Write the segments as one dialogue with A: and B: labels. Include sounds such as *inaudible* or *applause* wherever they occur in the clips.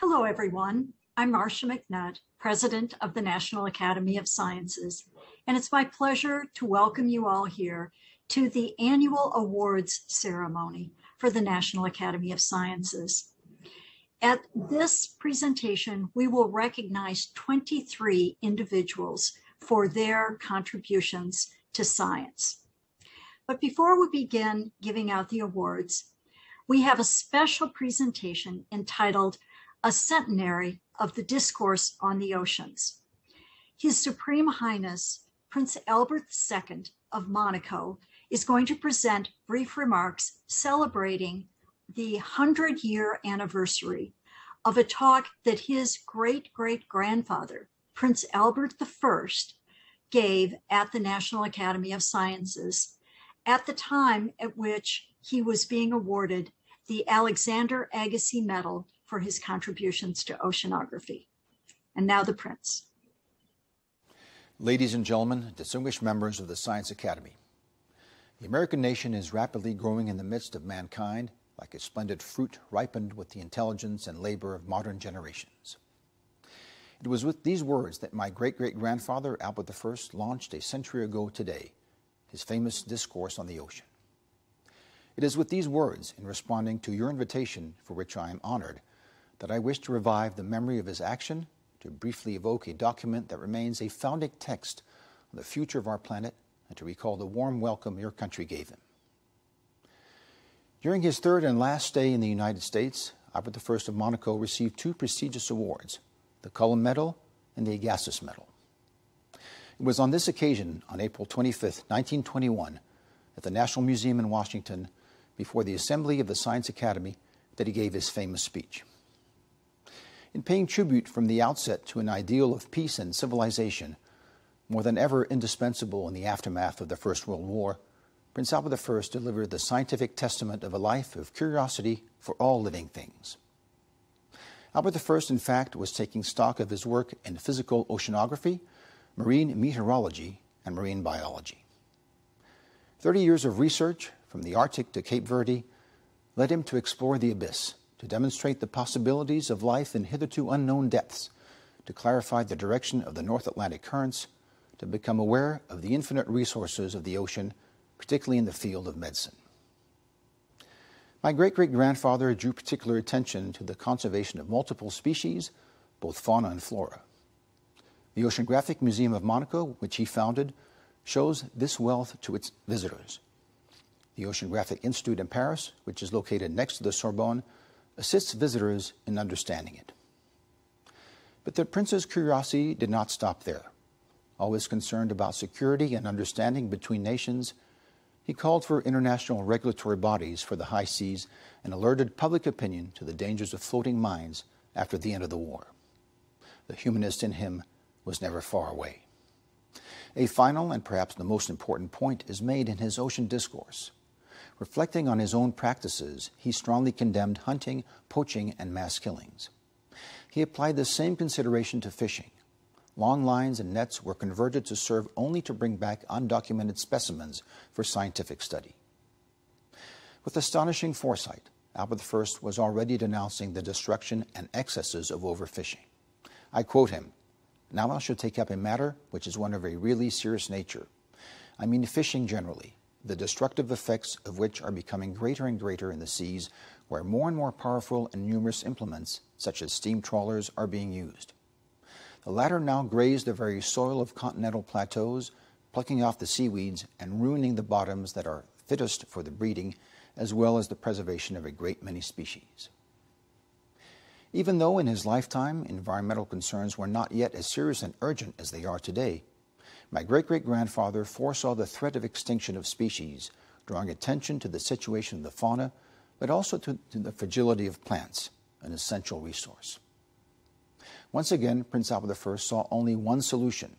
A: Hello, everyone. I'm Marcia McNutt, President of the National Academy of Sciences, and it's my pleasure to welcome you all here to the annual awards ceremony for the National Academy of Sciences. At this presentation, we will recognize 23 individuals for their contributions to science. But before we begin giving out the awards, we have a special presentation entitled A Centenary of the Discourse on the Oceans. His Supreme Highness, Prince Albert II of Monaco, is going to present brief remarks celebrating the 100 year anniversary of a talk that his great great grandfather, Prince Albert I, gave at the National Academy of Sciences at the time at which he was being awarded the Alexander Agassiz Medal for his contributions to oceanography. And now the Prince.
B: Ladies and gentlemen, distinguished members of the Science Academy, the American nation is rapidly growing in the midst of mankind like a splendid fruit ripened with the intelligence and labor of modern generations. It was with these words that my great great grandfather, Albert I, launched a century ago today his famous discourse on the ocean. It is with these words, in responding to your invitation, for which I am honored, that I wish to revive the memory of his action, to briefly evoke a document that remains a founding text on the future of our planet and to recall the warm welcome your country gave him. During his third and last stay in the United States, Albert I of Monaco received two prestigious awards, the Cullum Medal and the Agassiz Medal. It was on this occasion, on April 25, 1921, at the National Museum in Washington, before the Assembly of the Science Academy, that he gave his famous speech. In paying tribute from the outset to an ideal of peace and civilization, more than ever indispensable in the aftermath of the First World War, Prince Albert I delivered the scientific testament of a life of curiosity for all living things. Albert I, in fact, was taking stock of his work in physical oceanography, marine meteorology, and marine biology. Thirty years of research, from the Arctic to Cape Verde, led him to explore the abyss, to demonstrate the possibilities of life in hitherto unknown depths, to clarify the direction of the North Atlantic currents, to become aware of the infinite resources of the ocean, particularly in the field of medicine. My great great grandfather drew particular attention to the conservation of multiple species, both fauna and flora. The Oceanographic Museum of Monaco, which he founded, shows this wealth to its visitors. The Oceanographic Institute in Paris, which is located next to the Sorbonne, assists visitors in understanding it. But the prince's curiosity did not stop there always concerned about security and understanding between nations, he called for international regulatory bodies for the high seas and alerted public opinion to the dangers of floating mines after the end of the war. The humanist in him was never far away. A final and perhaps the most important point is made in his ocean discourse. Reflecting on his own practices, he strongly condemned hunting, poaching, and mass killings. He applied the same consideration to fishing long lines and nets were converted to serve only to bring back undocumented specimens for scientific study. With astonishing foresight, Albert I was already denouncing the destruction and excesses of overfishing. I quote him Now I should take up a matter which is one of a really serious nature. I mean fishing generally, the destructive effects of which are becoming greater and greater in the seas where more and more powerful and numerous implements, such as steam trawlers, are being used. The latter now graze the very soil of continental plateaus, plucking off the seaweeds and ruining the bottoms that are fittest for the breeding, as well as the preservation of a great many species. Even though in his lifetime environmental concerns were not yet as serious and urgent as they are today, my great great grandfather foresaw the threat of extinction of species, drawing attention to the situation of the fauna, but also to, to the fragility of plants, an essential resource. Once again, Prince Albert I saw only one solution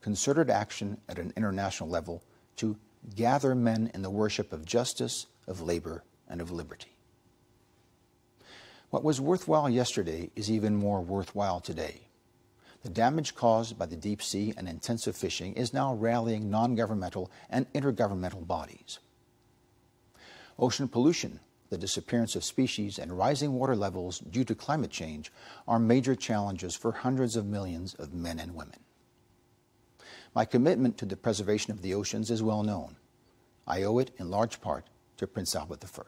B: concerted action at an international level to gather men in the worship of justice, of labor, and of liberty. What was worthwhile yesterday is even more worthwhile today. The damage caused by the deep sea and intensive fishing is now rallying non governmental and intergovernmental bodies. Ocean pollution the disappearance of species, and rising water levels due to climate change are major challenges for hundreds of millions of men and women. My commitment to the preservation of the oceans is well known. I owe it in large part to Prince Albert I.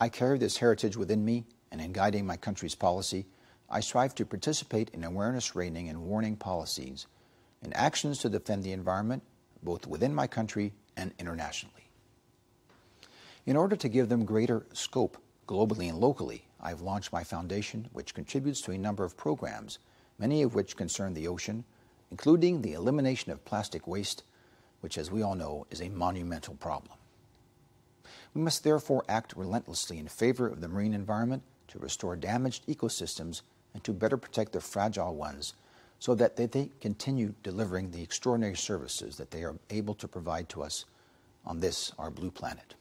B: I carry this heritage within me, and in guiding my country's policy, I strive to participate in awareness raising and warning policies and actions to defend the environment, both within my country and internationally. In order to give them greater scope globally and locally, I've launched my foundation, which contributes to a number of programs, many of which concern the ocean, including the elimination of plastic waste, which, as we all know, is a monumental problem. We must therefore act relentlessly in favor of the marine environment to restore damaged ecosystems and to better protect their fragile ones so that they, they continue delivering the extraordinary services that they are able to provide to us on this, our blue planet.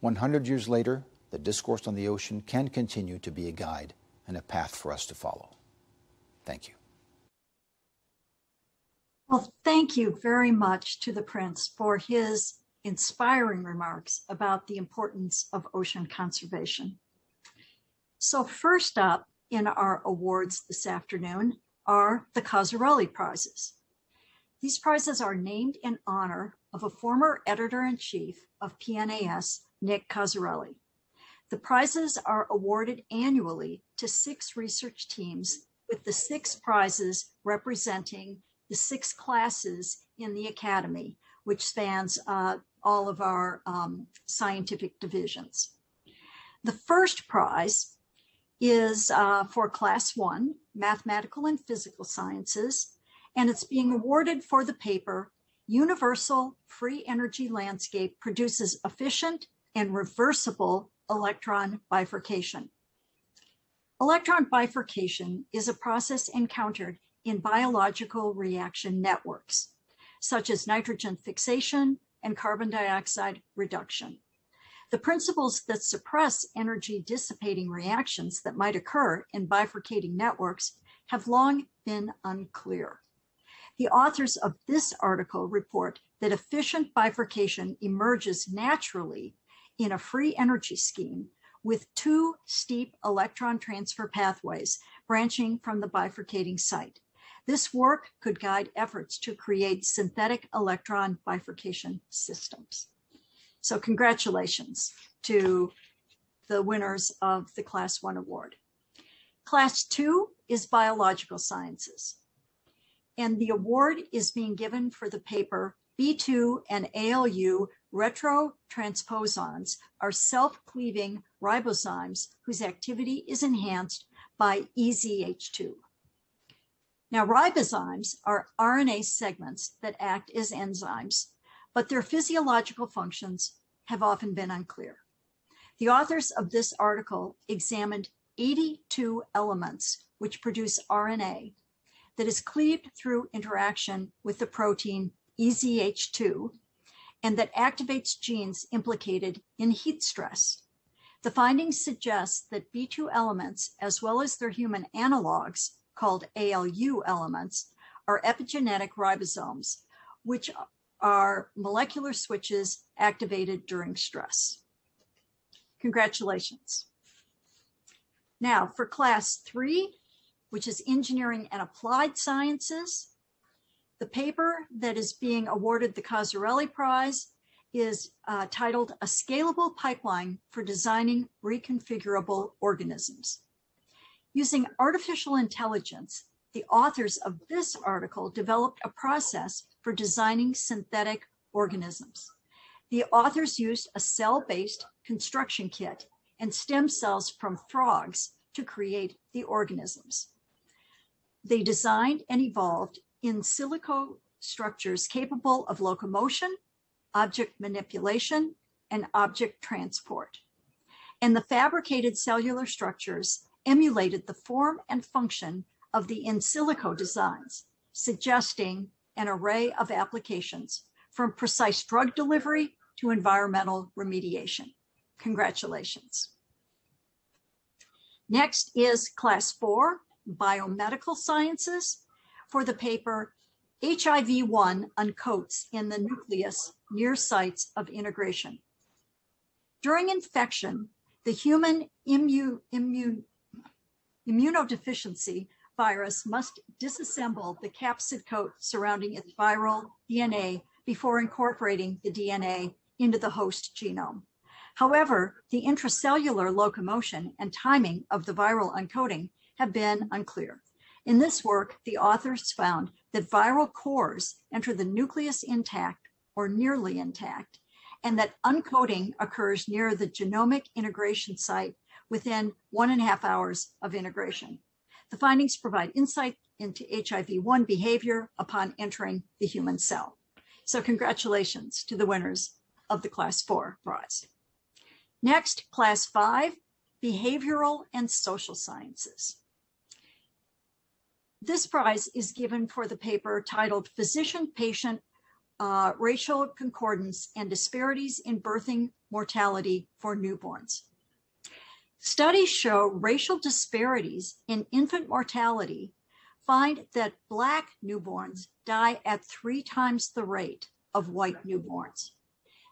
B: 100 years later, the discourse on the ocean can continue to be a guide and a path for us to follow. Thank you.
A: Well, thank you very much to the Prince for his inspiring remarks about the importance of ocean conservation. So, first up in our awards this afternoon are the Cozzarelli Prizes. These prizes are named in honor of a former editor in chief of PNAS Nick Cozzarelli. The prizes are awarded annually to six research teams, with the six prizes representing the six classes in the Academy, which spans uh, all of our um, scientific divisions. The first prize is uh, for Class 1, Mathematical and Physical Sciences, and it's being awarded for the paper Universal Free Energy Landscape Produces Efficient and reversible electron bifurcation. Electron bifurcation is a process encountered in biological reaction networks, such as nitrogen fixation and carbon dioxide reduction. The principles that suppress energy dissipating reactions that might occur in bifurcating networks have long been unclear. The authors of this article report that efficient bifurcation emerges naturally in a free energy scheme with two steep electron transfer pathways branching from the bifurcating site. This work could guide efforts to create synthetic electron bifurcation systems. So congratulations to the winners of the Class 1 award. Class 2 is Biological Sciences. And the award is being given for the paper B2 and ALU retrotransposons are self-cleaving ribozymes whose activity is enhanced by EZH2. Now, ribozymes are RNA segments that act as enzymes, but their physiological functions have often been unclear. The authors of this article examined 82 elements which produce RNA that is cleaved through interaction with the protein EZH2 and that activates genes implicated in heat stress. The findings suggest that B2 elements, as well as their human analogs called ALU elements, are epigenetic ribozymes, which are molecular switches activated during stress. Congratulations. Now, for class three, which is engineering and applied sciences, the paper that is being awarded the Cozzarelli Prize is uh, titled A Scalable Pipeline for Designing Reconfigurable Organisms. Using artificial intelligence, the authors of this article developed a process for designing synthetic organisms. The authors used a cell-based construction kit and stem cells from frogs to create the organisms. They designed and evolved in silico structures capable of locomotion, object manipulation, and object transport. And the fabricated cellular structures emulated the form and function of the in silico designs, suggesting an array of applications from precise drug delivery to environmental remediation. Congratulations. Next is class four, biomedical sciences for the paper HIV-1 uncoats in the nucleus near sites of integration. During infection, the human immu, immune, immunodeficiency virus must disassemble the capsid coat surrounding its viral DNA before incorporating the DNA into the host genome. However, the intracellular locomotion and timing of the viral uncoating have been unclear. In this work, the authors found that viral cores enter the nucleus intact or nearly intact, and that uncoating occurs near the genomic integration site within one and a half hours of integration. The findings provide insight into HIV-1 behavior upon entering the human cell. So congratulations to the winners of the class four prize. Next, class five, behavioral and social sciences. This prize is given for the paper titled Physician-Patient uh, Racial Concordance and Disparities in Birthing Mortality for Newborns. Studies show racial disparities in infant mortality find that Black newborns die at three times the rate of white newborns.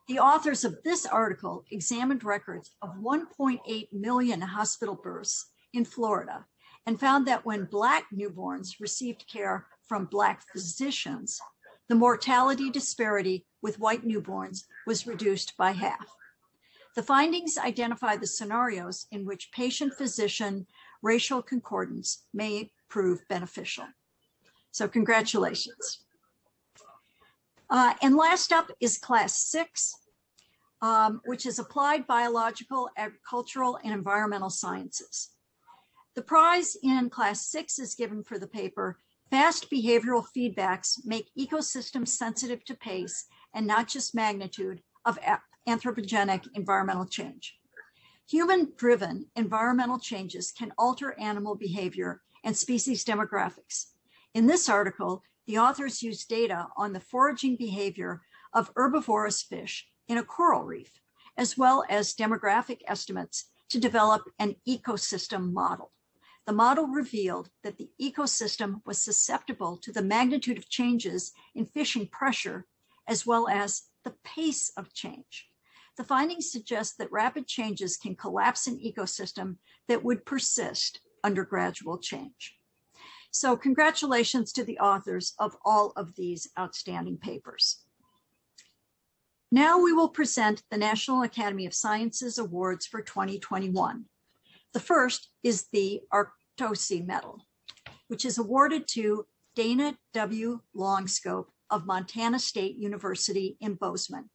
A: The authors of this article examined records of 1.8 million hospital births in Florida and found that when Black newborns received care from Black physicians, the mortality disparity with white newborns was reduced by half. The findings identify the scenarios in which patient physician racial concordance may prove beneficial. So, congratulations. Uh, and last up is class six, um, which is applied biological, agricultural, and environmental sciences. The prize in class six is given for the paper Fast behavioral feedbacks make ecosystems sensitive to pace and not just magnitude of anthropogenic environmental change. Human driven environmental changes can alter animal behavior and species demographics. In this article, the authors use data on the foraging behavior of herbivorous fish in a coral reef, as well as demographic estimates to develop an ecosystem model. The model revealed that the ecosystem was susceptible to the magnitude of changes in fishing pressure, as well as the pace of change. The findings suggest that rapid changes can collapse an ecosystem that would persist under gradual change. So congratulations to the authors of all of these outstanding papers. Now we will present the National Academy of Sciences Awards for 2021. The first is the Arctowski Medal, which is awarded to Dana W. Longcope of Montana State University in Bozeman.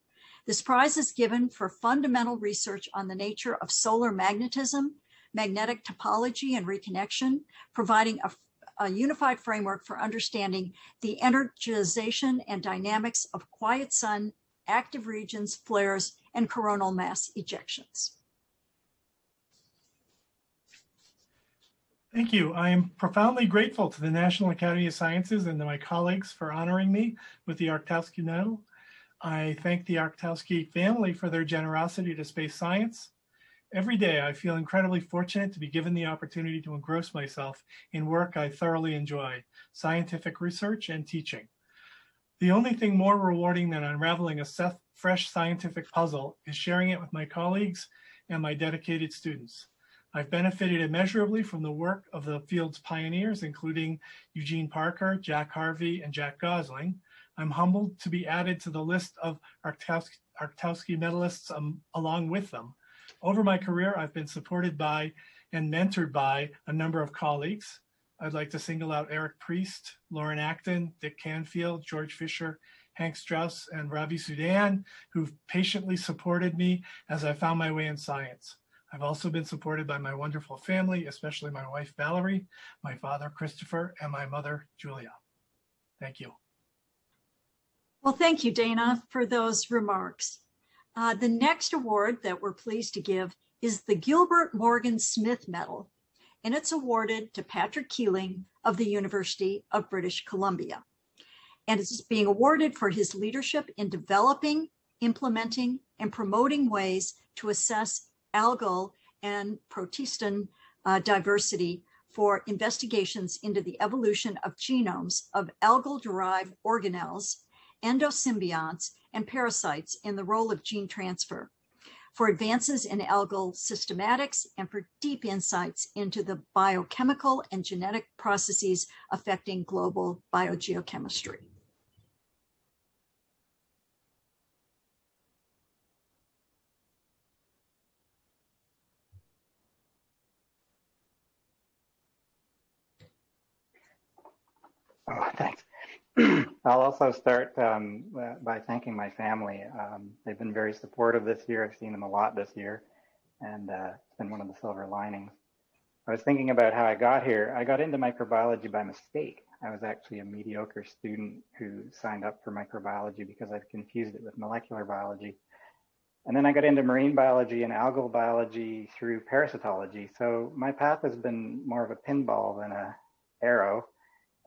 A: This prize is given for fundamental research on the nature of solar magnetism, magnetic topology and reconnection, providing a, a unified framework for understanding the energization and dynamics of quiet sun, active regions, flares, and coronal mass ejections.
C: Thank you. I am profoundly grateful to the National Academy of Sciences and to my colleagues for honoring me with the Arctowski Medal. I thank the Arctowski family for their generosity to space science. Every day, I feel incredibly fortunate to be given the opportunity to engross myself in work I thoroughly enjoy, scientific research and teaching. The only thing more rewarding than unraveling a fresh scientific puzzle is sharing it with my colleagues and my dedicated students. I've benefited immeasurably from the work of the field's pioneers, including Eugene Parker, Jack Harvey, and Jack Gosling, I'm humbled to be added to the list of Arctowski, Arctowski medalists um, along with them. Over my career, I've been supported by and mentored by a number of colleagues. I'd like to single out Eric Priest, Loren Acton, Dick Canfield, George Fisher, Hank Strauss, and Ravi Sudan, who've patiently supported me as I found my way in science. I've also been supported by my wonderful family, especially my wife, Valerie, my father, Christopher, and my mother, Julia. Thank you.
A: Well, thank you, Dana, for those remarks. Uh, the next award that we're pleased to give is the Gilbert Morgan Smith Medal, and it's awarded to Patrick Keeling of the University of British Columbia. And it's being awarded for his leadership in developing, implementing, and promoting ways to assess algal and protista uh, diversity for investigations into the evolution of genomes of algal derived organelles endosymbionts, and parasites in the role of gene transfer. for advances in algal systematics and for deep insights into the biochemical and genetic processes affecting global biogeochemistry.
D: Oh, thanks. *clears throat* I'll also start um, by thanking my family. Um, they've been very supportive this year. I've seen them a lot this year, and uh, it's been one of the silver linings. I was thinking about how I got here. I got into microbiology by mistake. I was actually a mediocre student who signed up for microbiology because I'd confused it with molecular biology. And then I got into marine biology and algal biology through parasitology. So my path has been more of a pinball than a arrow.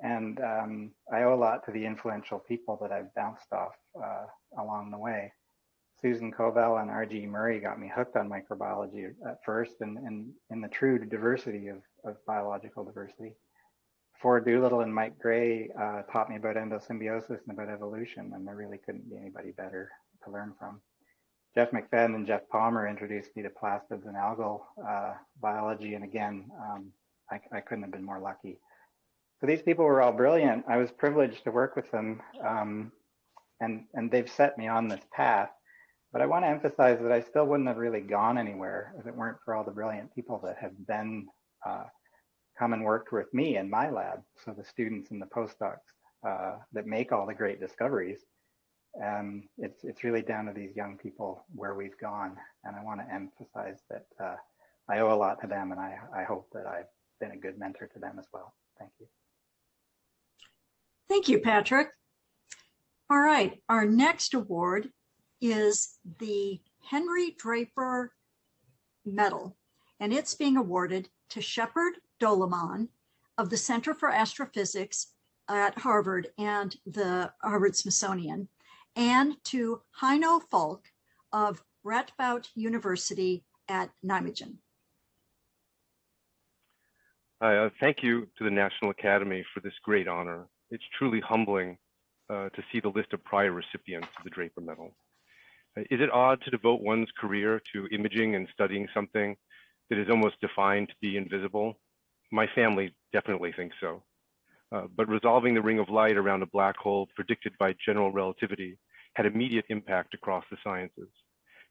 D: And um, I owe a lot to the influential people that I've bounced off uh, along the way. Susan Koval and R.G. Murray got me hooked on microbiology at first and, and in the true diversity of, of biological diversity. Ford Doolittle and Mike Gray uh, taught me about endosymbiosis and about evolution, and there really couldn't be anybody better to learn from. Jeff McFadden and Jeff Palmer introduced me to plastids and algal uh, biology, and again, um, I, I couldn't have been more lucky. So these people were all brilliant. I was privileged to work with them, um, and and they've set me on this path. But I want to emphasize that I still wouldn't have really gone anywhere if it weren't for all the brilliant people that have been uh, come and worked with me in my lab. So the students and the postdocs uh, that make all the great discoveries. And it's it's really down to these young people where we've gone. And I want to emphasize that uh, I owe a lot to them, and I I hope that I've been a good mentor to them as well. Thank you.
A: Thank you, Patrick. All right, our next award is the Henry Draper Medal, and it's being awarded to Sheperd Doeleman of the Center for Astrophysics at Harvard and the Harvard Smithsonian, and to Heino Falcke of Radboud University at Nijmegen.
E: Uh, thank you to the National Academy for this great honor it's truly humbling uh, to see the list of prior recipients of the Draper Medal. Uh, is it odd to devote one's career to imaging and studying something that is almost defined to be invisible? My family definitely thinks so. Uh, but resolving the ring of light around a black hole predicted by general relativity had immediate impact across the sciences.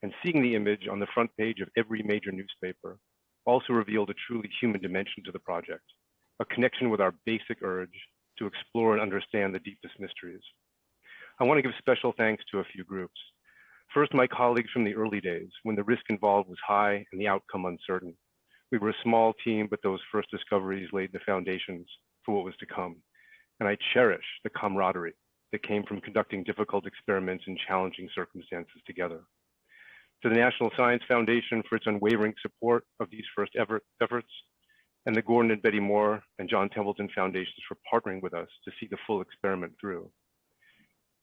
E: And seeing the image on the front page of every major newspaper also revealed a truly human dimension to the project, a connection with our basic urge to explore and understand the deepest mysteries. I want to give special thanks to a few groups. First, my colleagues from the early days, when the risk involved was high and the outcome uncertain. We were a small team, but those first discoveries laid the foundations for what was to come. And I cherish the camaraderie that came from conducting difficult experiments in challenging circumstances together. To the National Science Foundation for its unwavering support of these first efforts, and the Gordon and Betty Moore and John Templeton Foundations for partnering with us to see the full experiment through.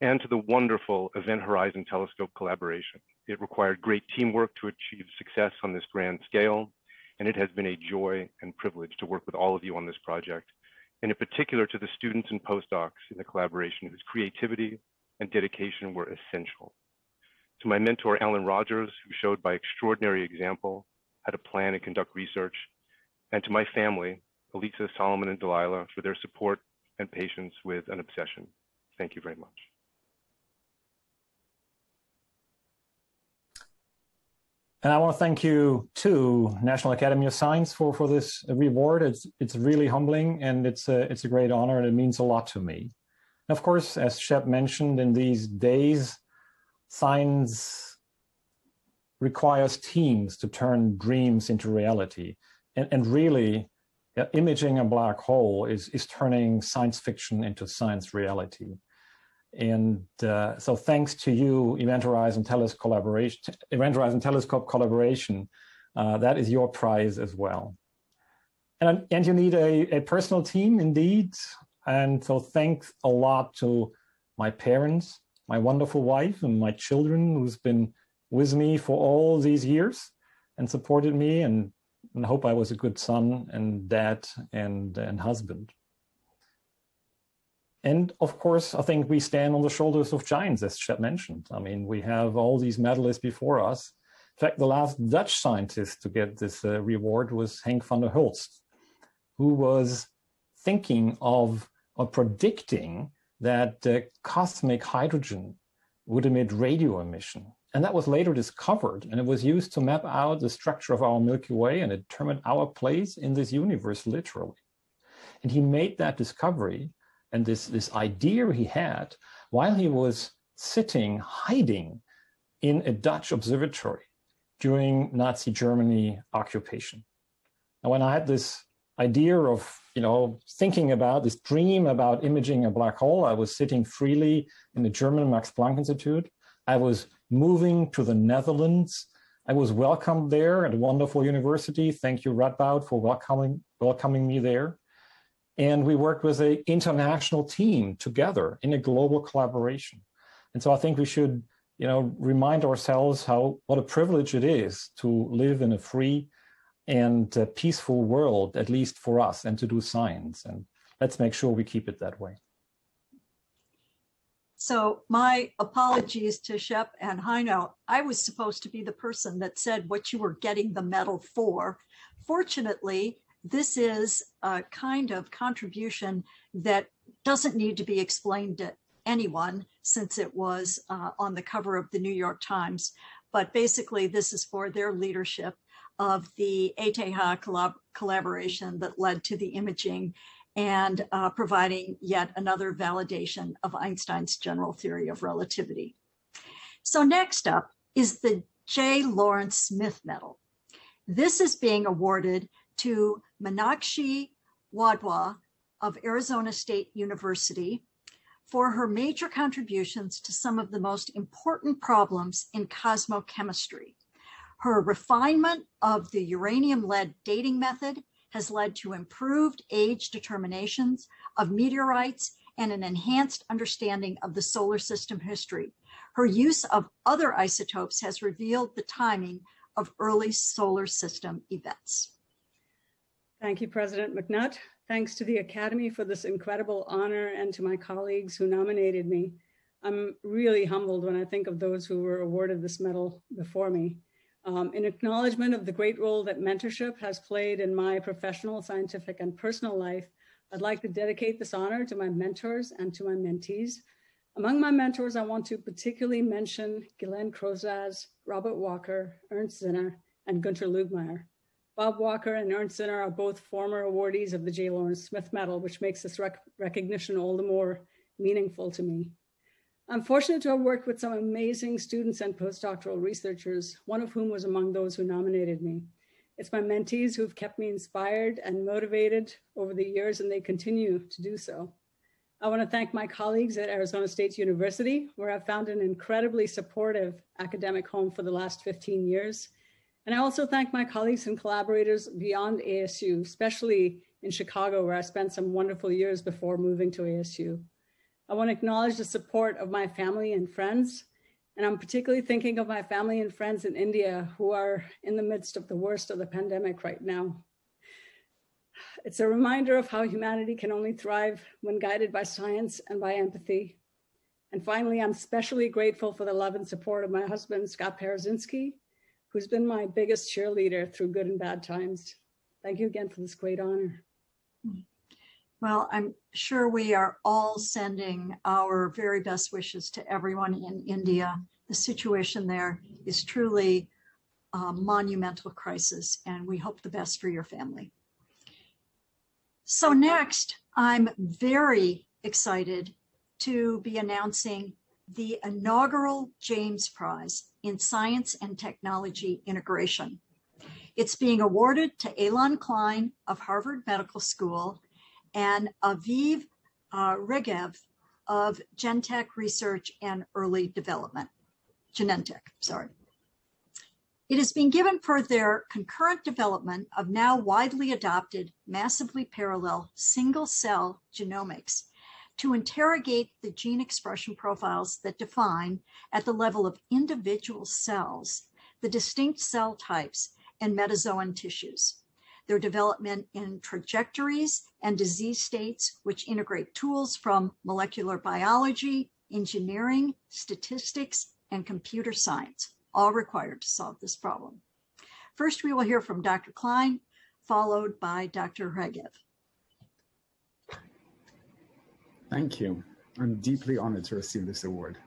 E: And to the wonderful Event Horizon Telescope collaboration. It required great teamwork to achieve success on this grand scale, and it has been a joy and privilege to work with all of you on this project, and in particular to the students and postdocs in the collaboration whose creativity and dedication were essential. To my mentor, Alan Rogers, who showed by extraordinary example how to plan and conduct research and to my family, Elisa, Solomon, and Delilah, for their support and patience with an obsession. Thank you very much.
F: And I want to thank you to National Academy of Science for, for this reward. It's it's really humbling and it's a it's a great honor and it means a lot to me. And of course, as Shep mentioned, in these days, science requires teams to turn dreams into reality and, and really uh, imaging a black hole is, is turning science fiction into science reality. And uh, so thanks to you, Event Horizon Telescope collaboration, Event Horizon Telescope collaboration, uh, that is your prize as well. And, and you need a, a personal team indeed. And so thanks a lot to my parents, my wonderful wife and my children who's been with me for all these years and supported me and and hope I was a good son and dad and, and husband. And of course, I think we stand on the shoulders of giants, as Shep mentioned. I mean, we have all these medalists before us, In fact, the last Dutch scientist to get this uh, reward was Henk van de Hulst, who was thinking of or predicting that uh, cosmic hydrogen would emit radio emission. And that was later discovered, and it was used to map out the structure of our Milky Way and determine our place in this universe, literally. And he made that discovery and this, this idea he had while he was sitting, hiding in a Dutch observatory during Nazi Germany occupation. And when I had this idea of, you know, thinking about this dream about imaging a black hole, I was sitting freely in the German Max Planck Institute. I was moving to the Netherlands. I was welcomed there at a wonderful university. Thank you, Radboud, for welcoming welcoming me there. And we worked with an international team together in a global collaboration. And so I think we should you know, remind ourselves how what a privilege it is to live in a free and uh, peaceful world, at least for us, and to do science. And let's make sure we keep it that way.
A: So my apologies to Shep and Heino. I was supposed to be the person that said what you were getting the medal for. Fortunately, this is a kind of contribution that doesn't need to be explained to anyone since it was uh, on the cover of the New York Times. But basically, this is for their leadership of the ETH collab collaboration that led to the imaging and uh, providing yet another validation of Einstein's general theory of relativity. So next up is the J. Lawrence Smith Medal. This is being awarded to Meenakshi Wadhwa of Arizona State University for her major contributions to some of the most important problems in cosmochemistry. Her refinement of the uranium lead dating method has led to improved age determinations of meteorites and an enhanced understanding of the solar system history. Her use of other isotopes has revealed the timing of early solar system events.
G: Thank you, President McNutt. Thanks to the Academy for this incredible honor and to my colleagues who nominated me. I'm really humbled when I think of those who were awarded this medal before me. Um, in acknowledgement of the great role that mentorship has played in my professional, scientific, and personal life, I'd like to dedicate this honor to my mentors and to my mentees. Among my mentors, I want to particularly mention Ghislaine Crozaz, Robert Walker, Ernst Zinner, and Günter Lugmair. Bob Walker and Ernst Zinner are both former awardees of the J. Lawrence Smith Medal, which makes this rec recognition all the more meaningful to me. I'm fortunate to have worked with some amazing students and postdoctoral researchers, one of whom was among those who nominated me. It's my mentees who've kept me inspired and motivated over the years, and they continue to do so. I want to thank my colleagues at Arizona State University, where I've found an incredibly supportive academic home for the last 15 years, and I also thank my colleagues and collaborators beyond ASU, especially in Chicago, where I spent some wonderful years before moving to ASU. I want to acknowledge the support of my family and friends. And I'm particularly thinking of my family and friends in India who are in the midst of the worst of the pandemic right now. It's a reminder of how humanity can only thrive when guided by science and by empathy. And finally, I'm especially grateful for the love and support of my husband, Scott Parazynski, who's been my biggest cheerleader through good and bad times. Thank you again for this great honor.
A: Well, I'm sure we are all sending our very best wishes to everyone in India. The situation there is truly a monumental crisis, and we hope the best for your family. So next, I'm very excited to be announcing the inaugural James Prize in Science and Technology Integration. It's being awarded to Allon Klein of Harvard Medical School and Aviv uh, Regev of Genentech Research and Early Development. Genentech, sorry. It is being given for their concurrent development of now widely adopted, massively parallel single cell genomics to interrogate the gene expression profiles that define, at the level of individual cells, the distinct cell types and metazoan tissues. Their development in trajectories and disease states, which integrate tools from molecular biology, engineering, statistics, and computer science, all required to solve this problem. First, we will hear from Dr. Klein, followed by Dr. Regev.
H: Thank you. I'm deeply honored to receive this award.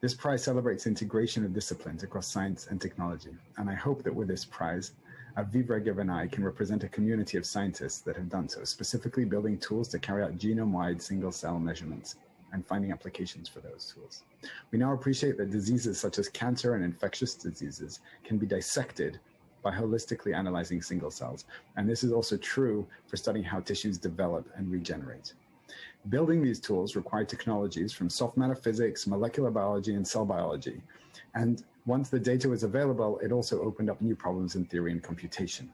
H: This prize celebrates integration of disciplines across science and technology, and I hope that with this prize, Aviv Regev and I can represent a community of scientists that have done so, specifically building tools to carry out genome-wide single-cell measurements and finding applications for those tools. We now appreciate that diseases such as cancer and infectious diseases can be dissected by holistically analyzing single cells, and this is also true for studying how tissues develop and regenerate. Building these tools required technologies from soft matter physics, molecular biology, and cell biology. And once the data was available, it also opened up new problems in theory and computation.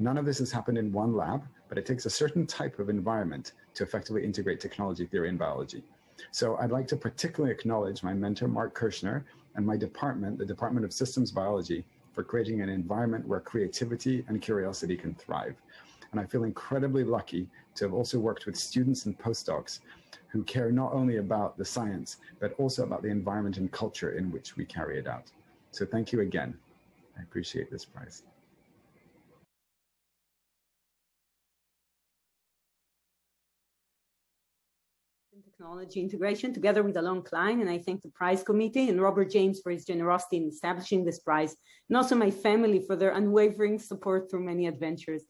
H: None of this has happened in one lab, but it takes a certain type of environment to effectively integrate technology, theory, and biology. So I'd like to particularly acknowledge my mentor, Mark Kirschner, and my department, the Department of Systems Biology, for creating an environment where creativity and curiosity can thrive. And I feel incredibly lucky to have also worked with students and postdocs who care not only about the science, but also about the environment and culture in which we carry it out. So thank you again. I appreciate this prize.
I: technology integration together with Allon Klein, and I thank the prize committee and Robert James for his generosity in establishing this prize, and also my family for their unwavering support through many adventures.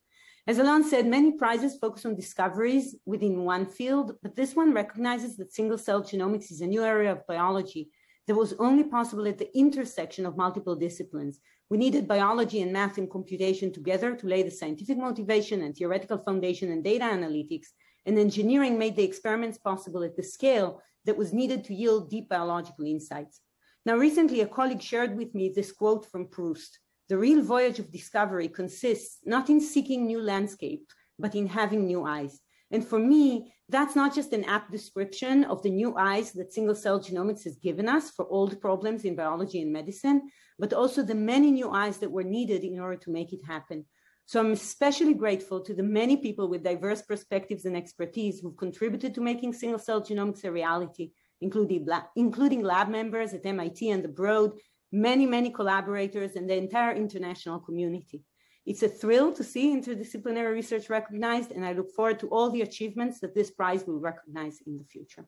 I: As Allon said, many prizes focus on discoveries within one field, but this one recognizes that single cell genomics is a new area of biology that was only possible at the intersection of multiple disciplines. We needed biology and math and computation together to lay the scientific motivation and theoretical foundation and data analytics, and engineering made the experiments possible at the scale that was needed to yield deep biological insights. Now, recently, a colleague shared with me this quote from Proust The real voyage of discovery consists not in seeking new landscape, but in having new eyes. And for me, that's not just an apt description of the new eyes that single cell genomics has given us for old problems in biology and medicine, but also the many new eyes that were needed in order to make it happen. So I'm especially grateful to the many people with diverse perspectives and expertise who've contributed to making single cell genomics a reality, including, including lab members at MIT and the Broad, many, many collaborators, and the entire international community. It's a thrill to see interdisciplinary research recognized, and I look forward to all the achievements that this prize will recognize in the future.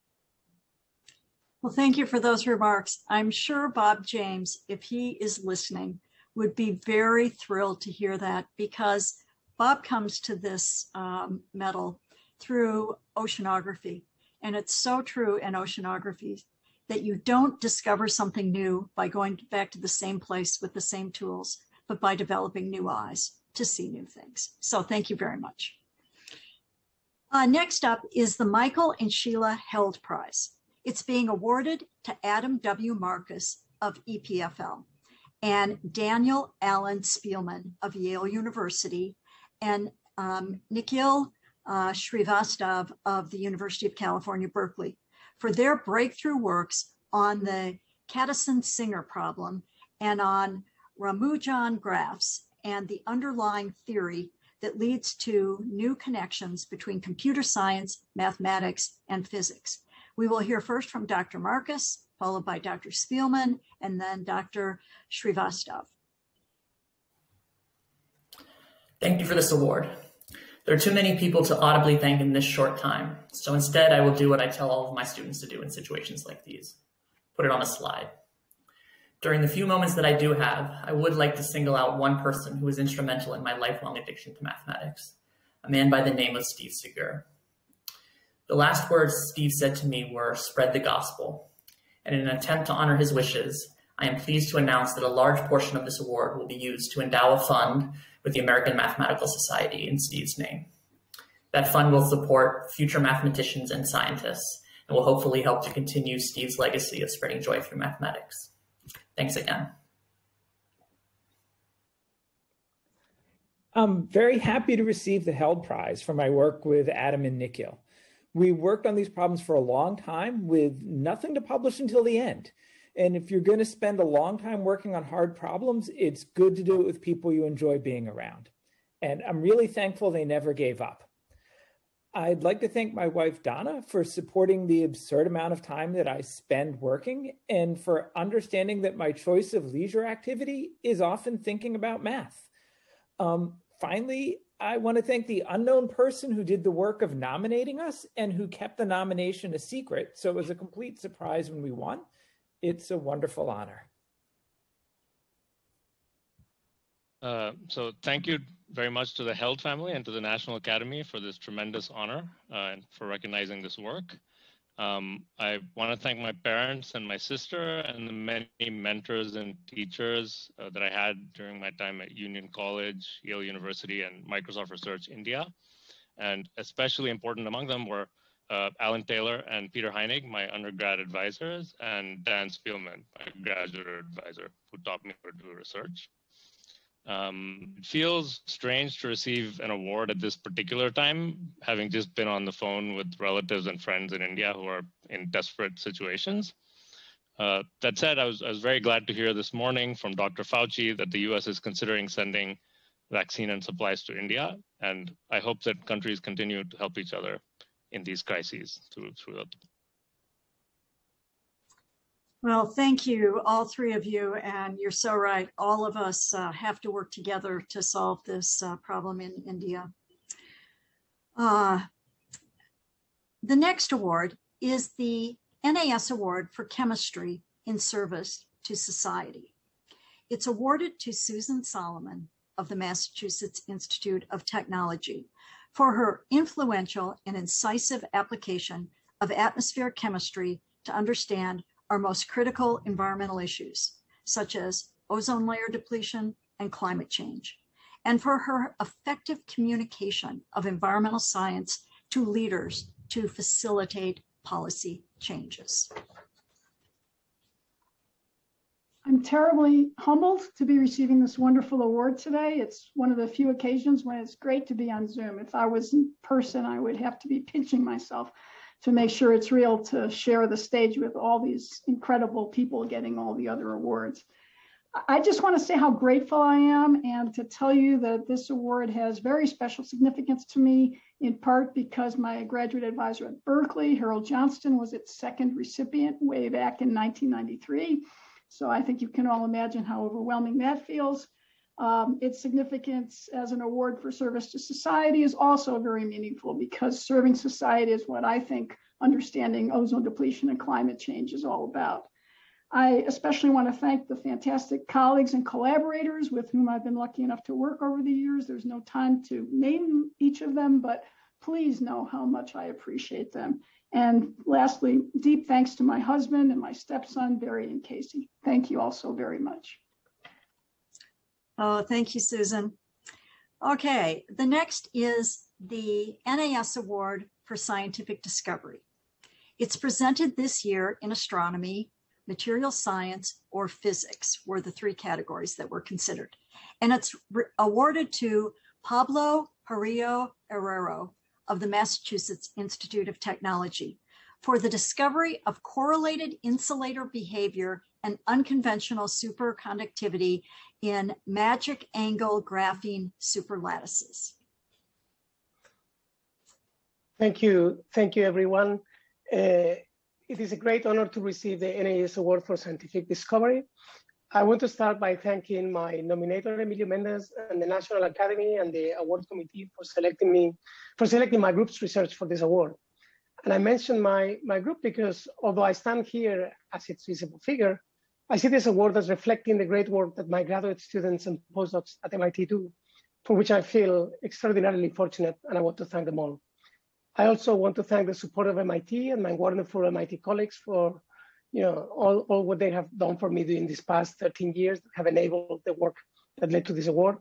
A: Well, thank you for those remarks. I'm sure Bob James, if he is listening, would be very thrilled to hear that because Bob comes to this um, medal through oceanography. And it's so true in oceanography that you don't discover something new by going back to the same place with the same tools, but by developing new eyes to see new things. So thank you very much. Uh, next up is the Michael and Sheila Held Prize. It's being awarded to Adam W. Marcus of EPFL and Daniel Allen Spielman of Yale University and um, Nikhil uh, Srivastav of the University of California, Berkeley for their breakthrough works on the Kadison-Singer problem and on Ramanujan graphs and the underlying theory that leads to new connections between computer science, mathematics, and physics. We will hear first from Dr. Marcus, followed by Dr. Spielman, and then Dr. Srivastav.
J: Thank you for this award. There are too many people to audibly thank in this short time, so instead I will do what I tell all of my students to do in situations like these. Put it on a slide. During the few moments that I do have, I would like to single out one person who was instrumental in my lifelong addiction to mathematics, a man by the name of Steve Segur. The last words Steve said to me were, spread the gospel. And in an attempt to honor his wishes, I am pleased to announce that a large portion of this award will be used to endow a fund with the American Mathematical Society in Steve's name. That fund will support future mathematicians and scientists and will hopefully help to continue Steve's legacy of spreading joy through mathematics. Thanks again.
K: I'm very happy to receive the Held Prize for my work with Adam and Nikhil. We worked on these problems for a long time with nothing to publish until the end. And if you're going to spend a long time working on hard problems, it's good to do it with people you enjoy being around. And I'm really thankful they never gave up. I'd like to thank my wife, Donna, for supporting the absurd amount of time that I spend working and for understanding that my choice of leisure activity is often thinking about math. Um, finally, I want to thank the unknown person who did the work of nominating us and who kept the nomination a secret. So it was a complete surprise when we won. It's a wonderful honor.
L: Uh, so thank you very much to the Held family and to the National Academy for this tremendous honor uh, and for recognizing this work. Um, I want to thank my parents and my sister and the many mentors and teachers uh, that I had during my time at Union College, Yale University, and Microsoft Research India. And especially important among them were uh, Alan Taylor and Peter Heinig, my undergrad advisors, and Dan Spielman, my graduate advisor, who taught me how to do research. Um, it feels strange to receive an award at this particular time, having just been on the phone with relatives and friends in India who are in desperate situations. Uh, that said, I was, I was very glad to hear this morning from Dr. Fauci that the US is considering sending vaccine and supplies to India. And I hope that countries continue to help each other in these crises through, throughout the
A: well, thank you, all three of you. And you're so right. All of us uh, have to work together to solve this uh, problem in India. Uh, the next award is the NAS Award for Chemistry in Service to Society. It's awarded to Susan Solomon of the Massachusetts Institute of Technology for her influential and incisive application of atmospheric chemistry to understand our most critical environmental issues, such as ozone layer depletion and climate change, and for her effective communication of environmental science to leaders to facilitate policy changes.
M: I'm terribly humbled to be receiving this wonderful award today. It's one of the few occasions when it's great to be on Zoom. If I was in person, I would have to be pinching myself to make sure it's real to share the stage with all these incredible people getting all the other awards. I just want to say how grateful I am and to tell you that this award has very special significance to me, in part because my graduate advisor at Berkeley, Harold Johnston, was its second recipient way back in 1993. So I think you can all imagine how overwhelming that feels. Um, its significance as an award for service to society is also very meaningful because serving society is what I think understanding ozone depletion and climate change is all about. I especially want to thank the fantastic colleagues and collaborators with whom I've been lucky enough to work over the years. There's no time to name each of them, but please know how much I appreciate them. And lastly, deep thanks to my husband and my stepson, Barry and Casey. Thank you all so very much.
A: Oh, thank you, Susan. Okay, the next is the NAS Award for Scientific Discovery. It's presented this year in astronomy, material science, or physics were the three categories that were considered. And it's awarded to Pablo Jarillo Herrero of the Massachusetts Institute of Technology for the discovery of correlated insulator behavior and unconventional superconductivity in magic angle graphene superlattices.
N: Thank you. Thank you, everyone. Uh, it is a great honor to receive the NAS Award for Scientific Discovery. I want to start by thanking my nominator, Emilio Mendez, and the National Academy and the award committee for selecting me, for selecting my group's research for this award. And I mentioned my, my group because although I stand here as its visible figure, I see this award as reflecting the great work that my graduate students and postdocs at MIT do, for which I feel extraordinarily fortunate, and I want to thank them all. I also want to thank the support of MIT and my wonderful MIT colleagues for you know, all, all what they have done for me during these past 13 years have enabled the work that led to this award.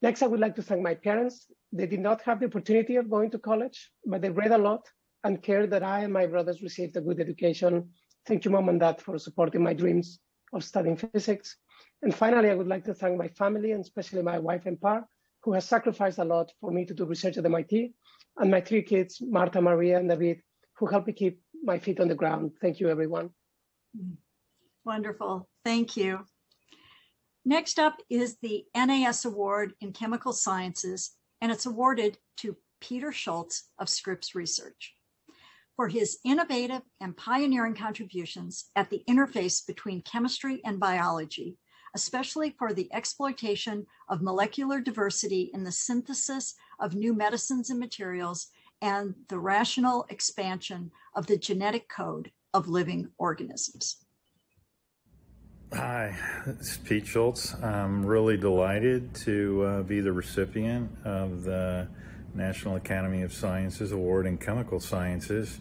N: Next, I would like to thank my parents. They did not have the opportunity of going to college, but they read a lot and cared that I and my brothers received a good education Thank you, mom and dad, for supporting my dreams of studying physics. And finally, I would like to thank my family and especially my wife Ampar, who has sacrificed a lot for me to do research at MIT, and my three kids, Marta, Maria, and David, who help me keep my feet on the ground. Thank you, everyone.
A: Wonderful. Thank you. Next up is the NAS Award in Chemical Sciences, and it's awarded to Peter Schultz of Scripps Research for his innovative and pioneering contributions at the interface between chemistry and biology, especially for the exploitation of molecular diversity in the synthesis of new medicines and materials and the rational expansion of the genetic code of living organisms.
O: Hi, it's Pete Schultz. I'm really delighted to uh, be the recipient of the National Academy of Sciences Award in Chemical Sciences.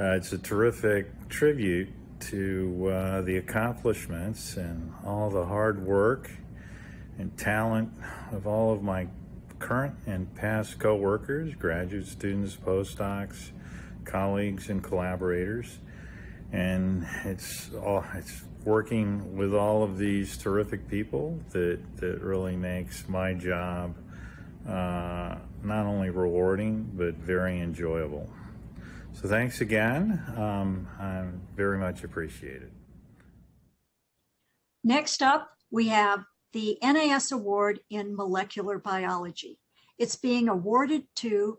O: Uh, it's a terrific tribute to uh, the accomplishments and all the hard work and talent of all of my current and past co-workers, graduate students, postdocs, colleagues, and collaborators. And it's all it's working with all of these terrific people that that really makes my job uh, not only rewarding but very enjoyable. So thanks again. Um, I'm very much appreciated.
A: Next up, we have the NAS Award in Molecular Biology. It's being awarded to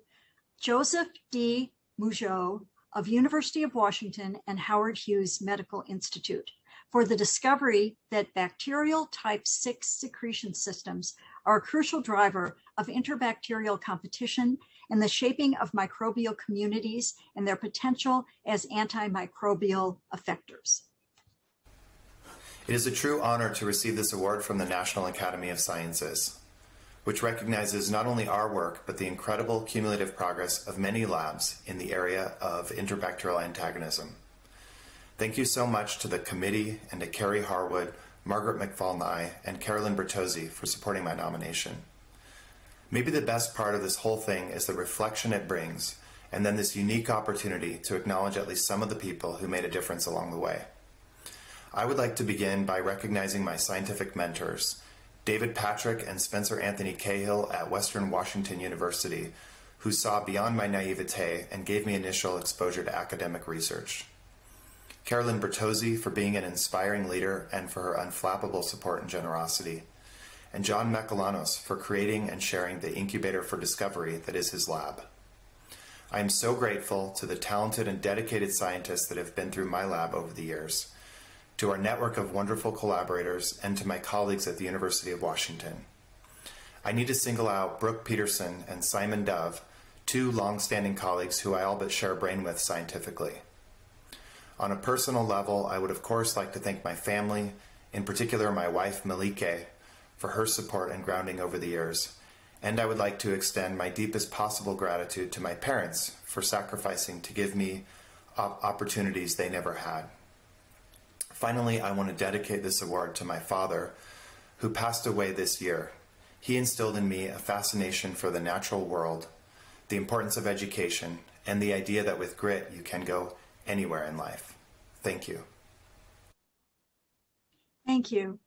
A: Joseph D. Mougous of University of Washington and Howard Hughes Medical Institute for the discovery that bacterial type 6 secretion systems are a crucial driver of interbacterial competition and the shaping of microbial communities and their potential as antimicrobial effectors.
P: It is a true honor to receive this award from the National Academy of Sciences, which recognizes not only our work, but the incredible cumulative progress of many labs in the area of interbacterial antagonism. Thank you so much to the committee and to Carrie Harwood, Margaret McFall-Ngai, and Carolyn Bertozzi for supporting my nomination. Maybe the best part of this whole thing is the reflection it brings, and then this unique opportunity to acknowledge at least some of the people who made a difference along the way. I would like to begin by recognizing my scientific mentors, David Patrick and Spencer Anthony Cahill at Western Washington University, who saw beyond my naivete and gave me initial exposure to academic research. Carolyn Bertozzi for being an inspiring leader and for her unflappable support and generosity. And John Mekalanos for creating and sharing the incubator for discovery that is his lab. I am so grateful to the talented and dedicated scientists that have been through my lab over the years, to our network of wonderful collaborators, and to my colleagues at the University of Washington. I need to single out Brook Peterson and Simon Dove, two long-standing colleagues who I all but share a brain with scientifically. On a personal level, I would of course like to thank my family, in particular my wife Malike, for her support and grounding over the years. And I would like to extend my deepest possible gratitude to my parents for sacrificing to give me op opportunities they never had. Finally, I want to dedicate this award to my father, who passed away this year. He instilled in me a fascination for the natural world, the importance of education, and the idea that with grit you can go anywhere in life. Thank you.
A: Thank you.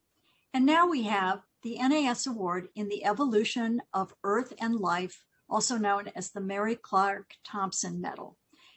A: And now we have the NAS Award in the Evolution of Earth and Life, also known as the Mary Clark Thompson Medal.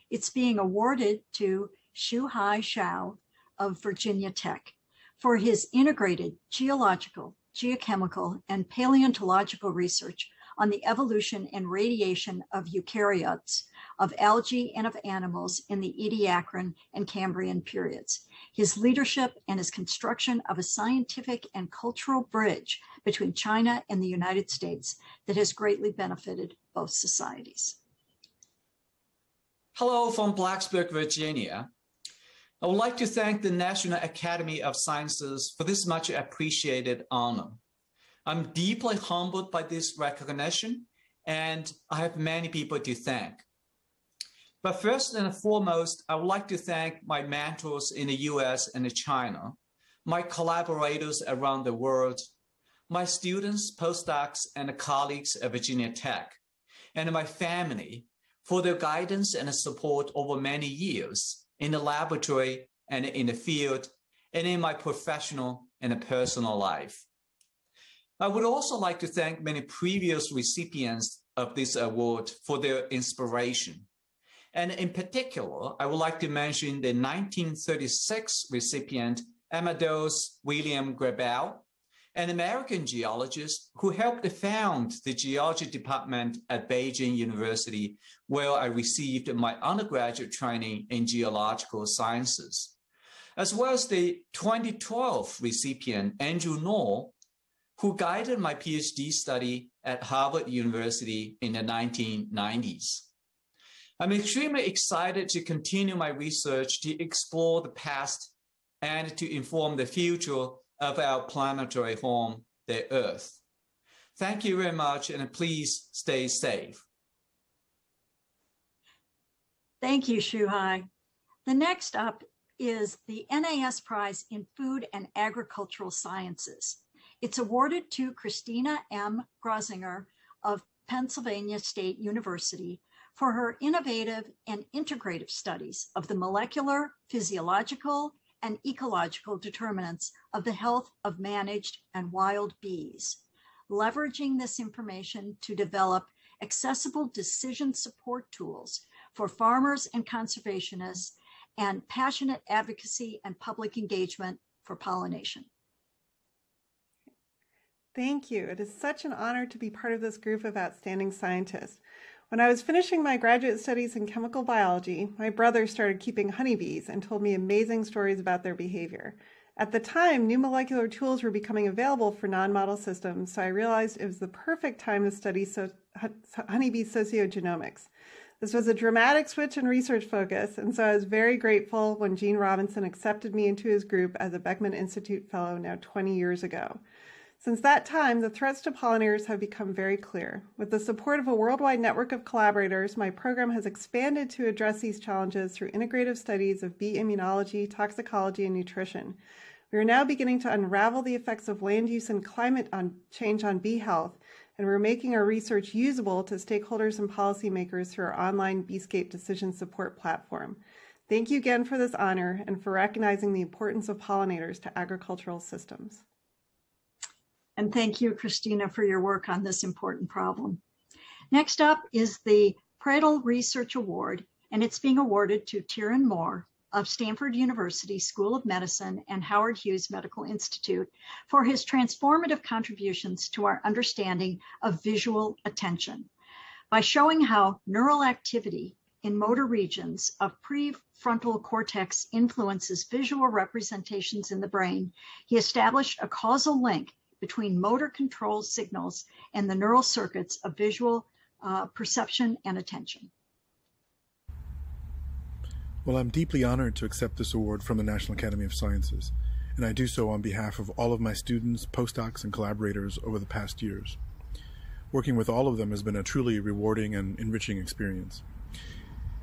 A: It's being awarded to Shuhai Xiao of Virginia Tech for his integrated geological, geochemical, and paleontological research on the evolution and radiation of eukaryotes of algae and of animals in the Ediacaran and Cambrian periods. His leadership and his construction of a scientific and cultural bridge between China and the United States that has greatly benefited both societies.
Q: Hello from Blacksburg, Virginia. I would like to thank the National Academy of Sciences for this much appreciated honor. I'm deeply humbled by this recognition, and I have many people to thank. But first and foremost, I would like to thank my mentors in the US and China, my collaborators around the world, my students, postdocs, and colleagues at Virginia Tech, and my family for their guidance and support over many years in the laboratory and in the field, and in my professional and personal life. I would also like to thank many previous recipients of this award for their inspiration and in particular, I would like to mention the 1936 recipient, Amadeus William Grabau, an American geologist who helped found the geology department at Beijing University, where I received my undergraduate training in geological sciences, as well as the 2012 recipient, Andrew Knoll, who guided my PhD study at Harvard University in the 1990s. I'm extremely excited to continue my research to explore the past and to inform the future of our planetary home, the Earth. Thank you very much, and please stay safe.
A: Thank you, Shuhai. The next up is the NAS Prize in Food and Agricultural Sciences. It's awarded to Christina M. Grozinger of Pennsylvania State University for her innovative and integrative studies of the molecular, physiological, and ecological determinants of the health of managed and wild bees, leveraging this information to develop accessible decision support tools for farmers and conservationists and passionate advocacy and public engagement for pollination.
R: Thank you. It is such an honor to be part of this group of outstanding scientists. When I was finishing my graduate studies in chemical biology, my brother started keeping honeybees and told me amazing stories about their behavior. At the time, new molecular tools were becoming available for non model systems, so I realized it was the perfect time to study so, honeybee sociogenomics. This was a dramatic switch in research focus, and so I was very grateful when Gene Robinson accepted me into his group as a Beckman Institute Fellow now 20 years ago. Since that time, the threats to pollinators have become very clear. With the support of a worldwide network of collaborators, my program has expanded to address these challenges through integrative studies of bee immunology, toxicology, and nutrition. We are now beginning to unravel the effects of land use and climate on change on bee health, and we're making our research usable to stakeholders and policymakers through our online Beescape decision support platform. Thank you again for this honor and for recognizing the importance of pollinators to agricultural systems.
A: And thank you, Christina, for your work on this important problem. Next up is the Pradel Research Award, and it's being awarded to Tirin Moore of Stanford University School of Medicine and Howard Hughes Medical Institute for his transformative contributions to our understanding of visual attention. By showing how neural activity in motor regions of prefrontal cortex influences visual representations in the brain, he established a causal link between motor control signals and the neural circuits of visual uh, perception and attention.
S: Well, I'm deeply honored to accept this award from the National Academy of Sciences, and I do so on behalf of all of my students, postdocs, and collaborators over the past years. Working with all of them has been a truly rewarding and enriching experience.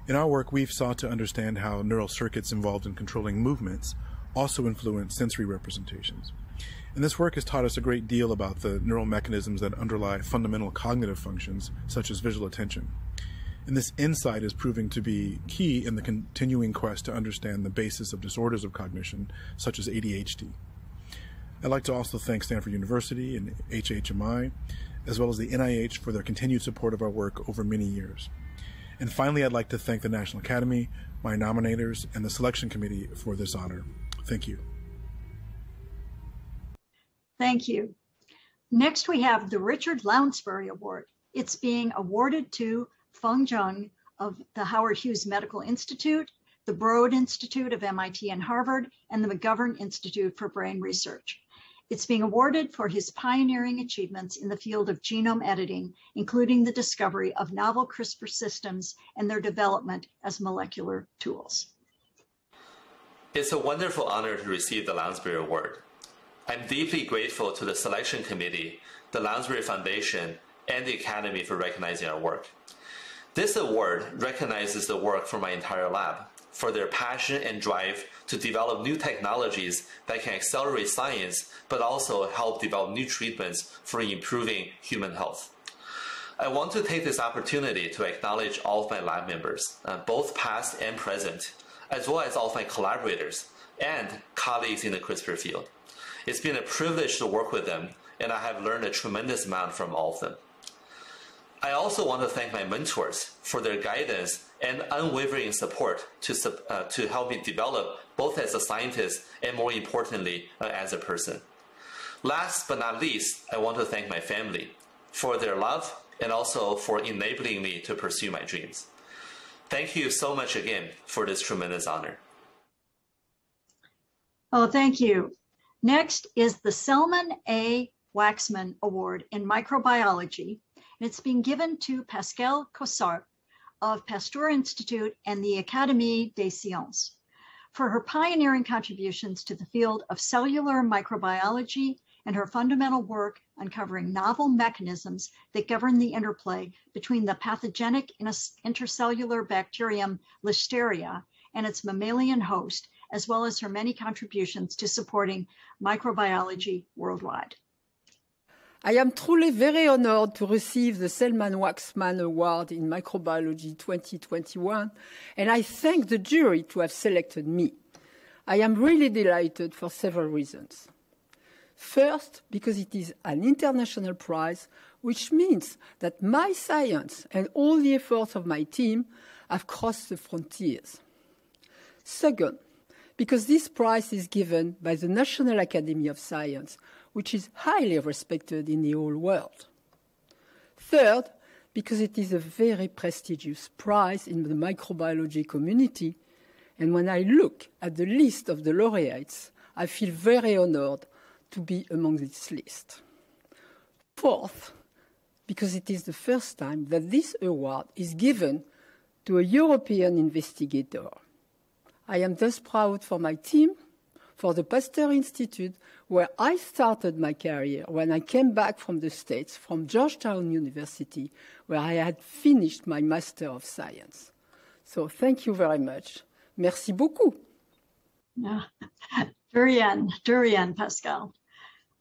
S: In our work, we've sought to understand how neural circuits involved in controlling movements also influence sensory representations. And this work has taught us a great deal about the neural mechanisms that underlie fundamental cognitive functions, such as visual attention. And this insight is proving to be key in the continuing quest to understand the basis of disorders of cognition, such as ADHD. I'd like to also thank Stanford University and HHMI, as well as the NIH for their continued support of our work over many years. And finally, I'd like to thank the National Academy, my nominators, and the selection committee for this honor. Thank you.
A: Thank you. Next, we have the Richard Lounsbury Award. It's being awarded to Feng Zhang of the Howard Hughes Medical Institute, the Broad Institute of MIT and Harvard, and the McGovern Institute for Brain Research. It's being awarded for his pioneering achievements in the field of genome editing, including the discovery of novel CRISPR systems and their development as molecular tools.
T: It's a wonderful honor to receive the Lounsbury Award. I'm deeply grateful to the selection committee, the Lounsbury Foundation, and the Academy for recognizing our work. This award recognizes the work from my entire lab for their passion and drive to develop new technologies that can accelerate science, but also help develop new treatments for improving human health. I want to take this opportunity to acknowledge all of my lab members, uh, both past and present, as well as all of my collaborators and colleagues in the CRISPR field. It's been a privilege to work with them, and I have learned a tremendous amount from all of them. I also want to thank my mentors for their guidance and unwavering support to, uh, to help me develop both as a scientist and more importantly, uh, as a person. Last but not least, I want to thank my family for their love and also for enabling me to pursue my dreams. Thank you so much again for this tremendous honor.
A: Oh, thank you. Next is the Selman A. Waksman Award in Microbiology, and it's being given to Pascale Cossart of Pasteur Institute and the Académie des Sciences for her pioneering contributions to the field of cellular microbiology and her fundamental work uncovering novel mechanisms that govern the interplay between the pathogenic intercellular bacterium Listeria and its mammalian host, as well as her many contributions to supporting microbiology worldwide.
U: I am truly very honored to receive the Selman Waksman Award in Microbiology 2021, and I thank the jury to have selected me. I am really delighted for several reasons. First, because it is an international prize, which means that my science and all the efforts of my team have crossed the frontiers. Second, because this prize is given by the National Academy of Science, which is highly respected in the whole world. Third, because it is a very prestigious prize in the microbiology community, and when I look at the list of the laureates, I feel very honored to be among this list. Fourth, because it is the first time that this award is given to a European investigator. I am thus proud for my team, for the Pasteur Institute, where I started my career when I came back from the States, from Georgetown University, where I had finished my Master of Science. So thank you very much. Merci beaucoup.
A: Yeah. *laughs* Durian, Durian, Pascal.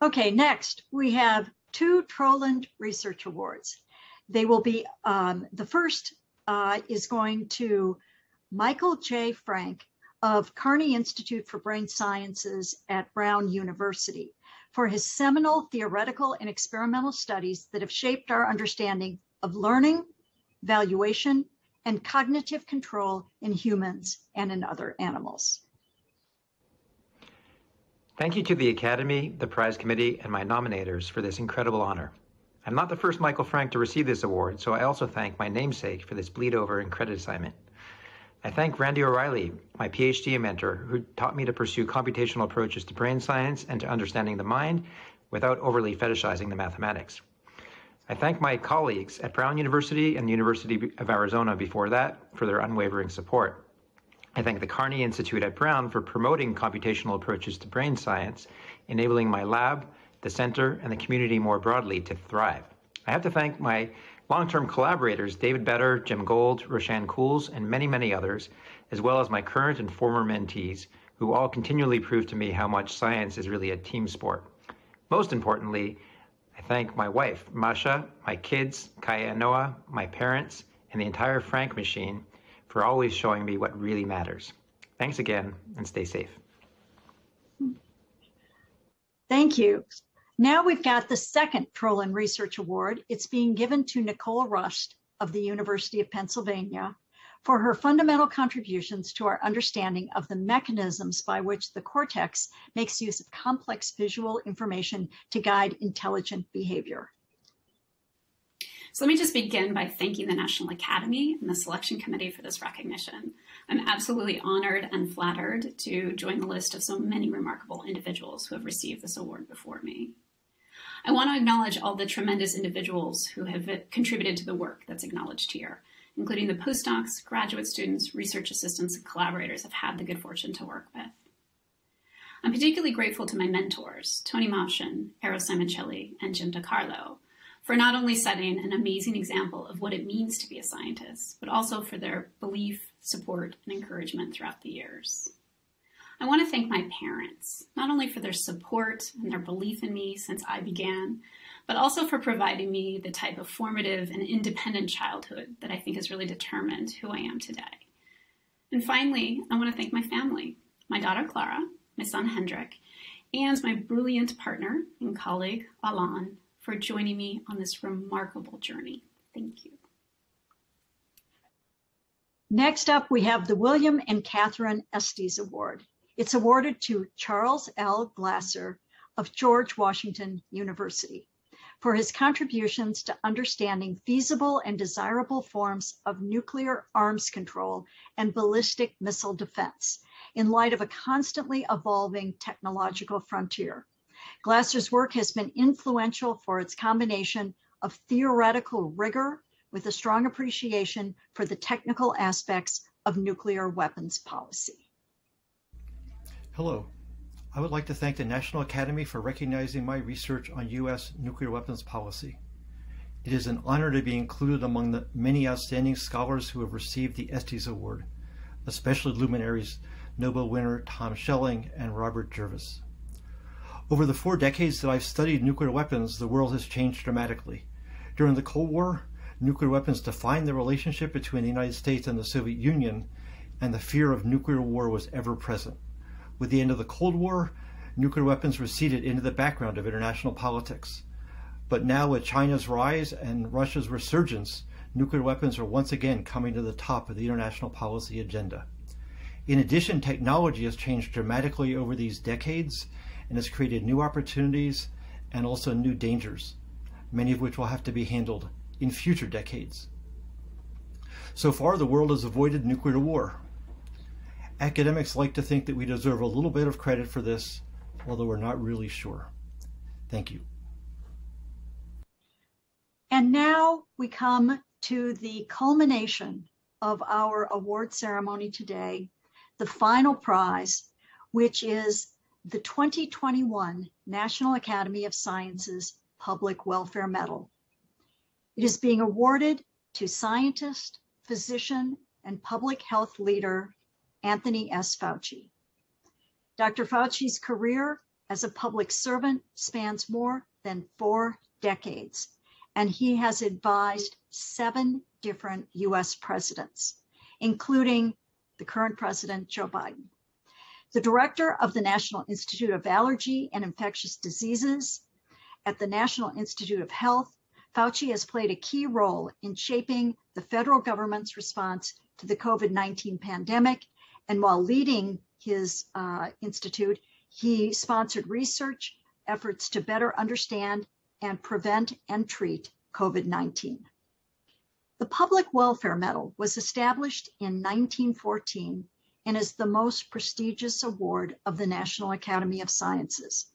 A: Okay, next we have two Troland Research Awards. They will be, um, the first uh, is going to Michael J. Frank of Carney Institute for Brain Sciences at Brown University for his seminal theoretical and experimental studies that have shaped our understanding of learning, valuation, and cognitive control in humans and in other animals.
V: Thank you to the Academy, the prize committee, and my nominators for this incredible honor. I'm not the first Michael Frank to receive this award, so I also thank my namesake for this bleed over and credit assignment. I thank Randy O'Reilly, my PhD mentor, who taught me to pursue computational approaches to brain science and to understanding the mind without overly fetishizing the mathematics. I thank my colleagues at Brown University and the University of Arizona before that for their unwavering support. I thank the Carney Institute at Brown for promoting computational approaches to brain science, enabling my lab, the center, and the community more broadly to thrive. I have to thank my long-term collaborators, David Badre, Jim Gold, Roshan Cools, and many, many others, as well as my current and former mentees, who all continually prove to me how much science is really a team sport. Most importantly, I thank my wife, Masha, my kids, Kaya and Noah, my parents, and the entire Frank machine for always showing me what really matters. Thanks again, and stay safe.
A: Thank you. Now we've got the second Troland Research Award. It's being given to Nicole Rust of the University of Pennsylvania for her fundamental contributions to our understanding of the mechanisms by which the cortex makes use of complex visual information to guide intelligent behavior.
W: So let me just begin by thanking the National Academy and the selection committee for this recognition. I'm absolutely honored and flattered to join the list of so many remarkable individuals who have received this award before me. I want to acknowledge all the tremendous individuals who have contributed to the work that's acknowledged here, including the postdocs, graduate students, research assistants, and collaborators I've had the good fortune to work with. I'm particularly grateful to my mentors, Tony Movshon, Eero Simoncelli, and Jim DiCarlo, for not only setting an amazing example of what it means to be a scientist, but also for their belief, support, and encouragement throughout the years. I want to thank my parents, not only for their support and their belief in me since I began, but also for providing me the type of formative and independent childhood that I think has really determined who I am today. And finally, I want to thank my family, my daughter Clara, my son Hendrik, and my brilliant partner and colleague Alan for joining me on this remarkable journey. Thank you.
A: Next up, we have the William and Catherine Estes Award. It's awarded to Charles L. Glaser of George Washington University for his contributions to understanding feasible and desirable forms of nuclear arms control and ballistic missile defense in light of a constantly evolving technological frontier. Glaser's work has been influential for its combination of theoretical rigor with a strong appreciation for the technical aspects of nuclear weapons policy.
X: Hello. I would like to thank the National Academy for recognizing my research on U.S. nuclear weapons policy. It is an honor to be included among the many outstanding scholars who have received the Estes Award, especially luminaries Nobel winner Tom Schelling and Robert Jervis. Over the four decades that I've studied nuclear weapons, the world has changed dramatically. During the Cold War, nuclear weapons defined the relationship between the United States and the Soviet Union, and the fear of nuclear war was ever present. With the end of the Cold War, nuclear weapons receded into the background of international politics. But now, with China's rise and Russia's resurgence, nuclear weapons are once again coming to the top of the international policy agenda. In addition, technology has changed dramatically over these decades and has created new opportunities and also new dangers, many of which will have to be handled in future decades. So far, the world has avoided nuclear war, Academics like to think that we deserve a little bit of credit for this, although we're not really sure. Thank you.
A: And now we come to the culmination of our award ceremony today, the final prize, which is the 2021 National Academy of Sciences Public Welfare Medal. It is being awarded to scientist, physician, and public health leader Anthony S. Fauci. Dr. Fauci's career as a public servant spans more than four decades, and he has advised seven different US presidents, including the current president, Joe Biden. The director of the National Institute of Allergy and Infectious Diseases at the National Institute of Health, Fauci has played a key role in shaping the federal government's response to the COVID 19 pandemic and while leading his uh, institute, he sponsored research efforts to better understand and prevent and treat COVID 19. The Public Welfare Medal was established in 1914 and is the most prestigious award of the National Academy of Sciences.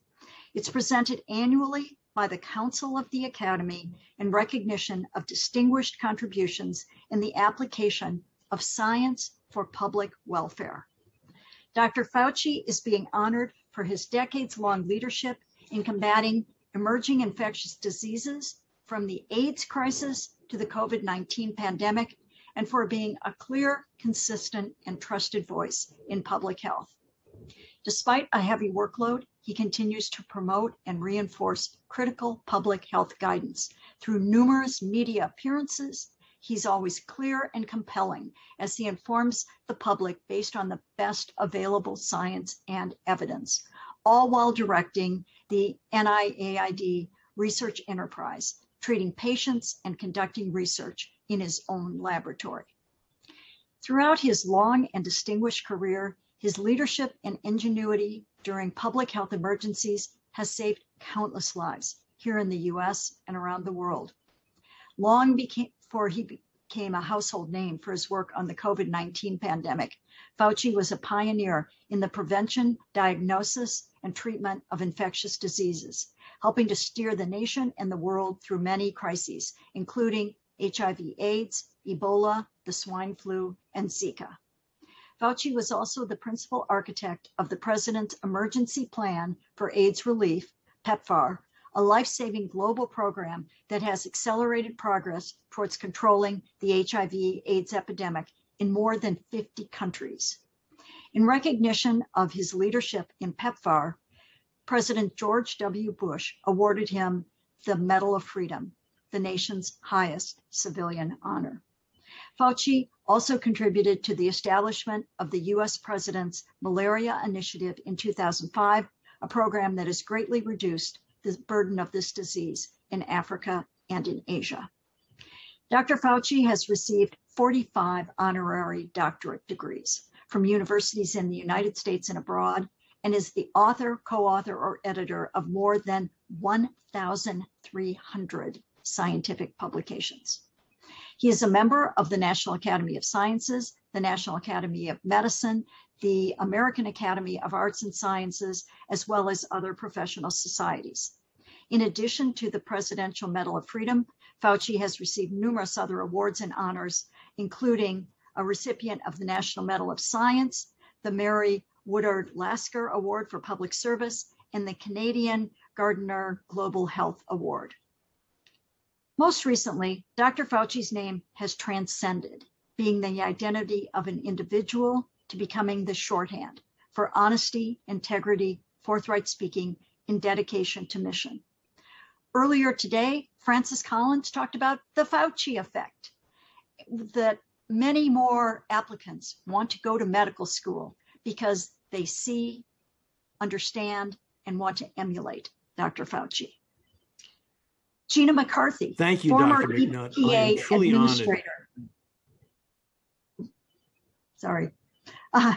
A: It's presented annually by the Council of the Academy in recognition of distinguished contributions in the application of science for public welfare. Dr. Fauci is being honored for his decades long leadership in combating emerging infectious diseases from the AIDS crisis to the COVID 19 pandemic and for being a clear, consistent, and trusted voice in public health. Despite a heavy workload, he continues to promote and reinforce critical public health guidance through numerous media appearances He's always clear and compelling as he informs the public based on the best available science and evidence, all while directing the NIAID research enterprise, treating patients and conducting research in his own laboratory. Throughout his long and distinguished career, his leadership and ingenuity during public health emergencies has saved countless lives here in the US and around the world. Long became, before he became a household name for his work on the COVID 19 pandemic. Fauci was a pioneer in the prevention, diagnosis, and treatment of infectious diseases, helping to steer the nation and the world through many crises, including HIV AIDS, Ebola, the swine flu, and Zika. Fauci was also the principal architect of the President's Emergency Plan for AIDS Relief, PEPFAR, a life-saving global program that has accelerated progress towards controlling the HIV AIDS epidemic in more than 50 countries. In recognition of his leadership in PEPFAR, President George W. Bush awarded him the Medal of Freedom, the nation's highest civilian honor. Fauci also contributed to the establishment of the U.S. President's Malaria Initiative in 2005, a program that has greatly reduced the burden of this disease in Africa and in Asia. Dr. Fauci has received 45 honorary doctorate degrees from universities in the United States and abroad, and is the author, co author, or editor of more than 1,300 scientific publications. He is a member of the National Academy of Sciences, the National Academy of Medicine, the American Academy of Arts and Sciences, as well as other professional societies. In addition to the Presidential Medal of Freedom, Fauci has received numerous other awards and honors, including a recipient of the National Medal of Science, the Mary Woodard Lasker Award for Public Service, and the Canadian Gairdner Global Health Award. Most recently, Dr. Fauci's name has transcended being the identity of an individual to becoming the shorthand for honesty, integrity, forthright speaking, and dedication to mission. Earlier today, Francis Collins talked about the Fauci effect, that many more applicants want to go to medical school because they see, understand, and want to emulate Dr. Fauci. Gina McCarthy,
Y: Thank you,
A: former
Y: Dr. McNutt. I am
A: EPA
Y: truly honored.
A: administrator. Sorry. Uh,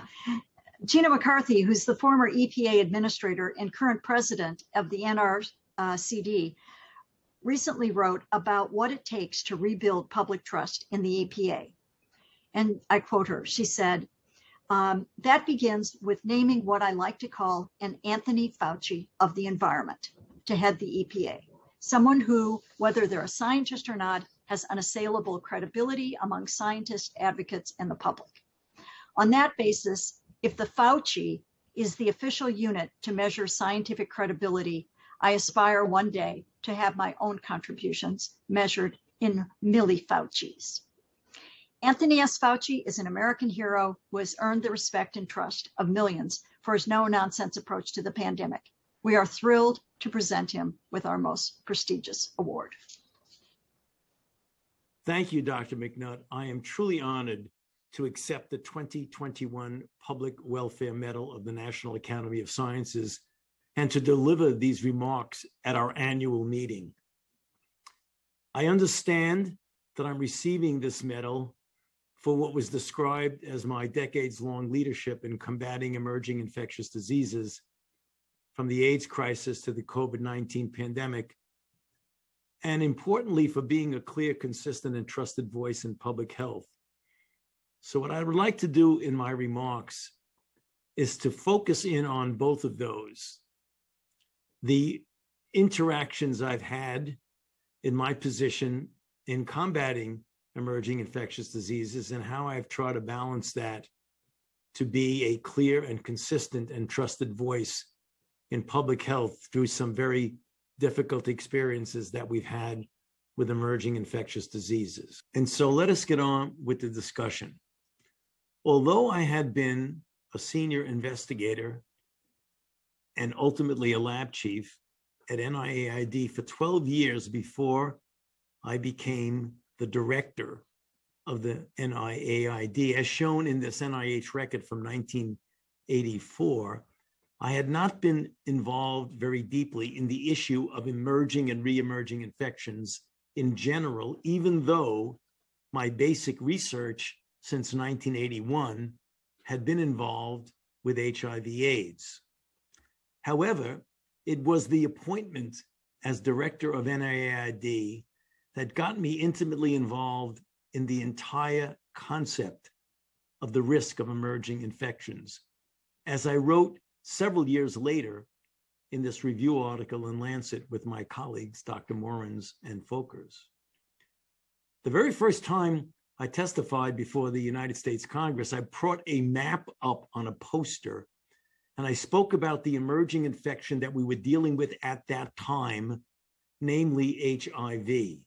A: Gina McCarthy, who's the former EPA administrator and current president of the NRCD, recently wrote about what it takes to rebuild public trust in the EPA. And I quote her, she said, um, that begins with naming what I like to call an Anthony Fauci of the environment to head the EPA. Someone who, whether they're a scientist or not, has unassailable credibility among scientists, advocates, and the public. On that basis, if the Fauci is the official unit to measure scientific credibility, I aspire one day to have my own contributions measured in milli Fauci's. Anthony S. Fauci is an American hero who has earned the respect and trust of millions for his no nonsense approach to the pandemic. We are thrilled to present him with our most prestigious award.
Y: Thank you, Dr. McNutt. I am truly honored to accept the 2021 Public Welfare Medal of the National Academy of Sciences and to deliver these remarks at our annual meeting. I understand that I'm receiving this medal for what was described as my decades long leadership in combating emerging infectious diseases from the AIDS crisis to the COVID 19 pandemic, and importantly, for being a clear, consistent, and trusted voice in public health. So, what I would like to do in my remarks is to focus in on both of those the interactions I've had in my position in combating emerging infectious diseases and how I've tried to balance that to be a clear and consistent and trusted voice in public health through some very difficult experiences that we've had with emerging infectious diseases. And so let us get on with the discussion. Although I had been a senior investigator and ultimately a lab chief at NIAID for 12 years before I became the director of the NIAID, as shown in this NIH record from 1984. I had not been involved very deeply in the issue of emerging and re-emerging infections in general, even though my basic research since 1981 had been involved with HIV AIDS. However, it was the appointment as director of NIAID that got me intimately involved in the entire concept of the risk of emerging infections. As I wrote several years later in this review article in Lancet with my colleagues, Dr. Morens and Folkers. The very first time I testified before the United States Congress, I brought a map up on a poster and I spoke about the emerging infection that we were dealing with at that time, namely HIV.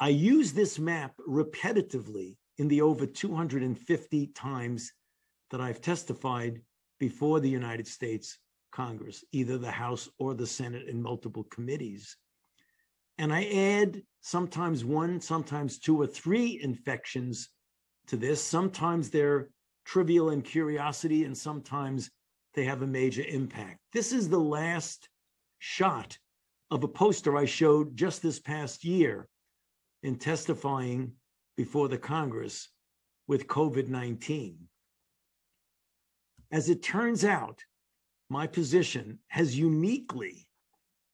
Y: I use this map repetitively in the over 250 times that I've testified before the United States Congress, either the House or the Senate in multiple committees. And I add sometimes one, sometimes two or three infections to this. Sometimes they're trivial in curiosity, and sometimes they have a major impact. This is the last shot of a poster I showed just this past year in testifying before the Congress with COVID 19. As it turns out, my position has uniquely,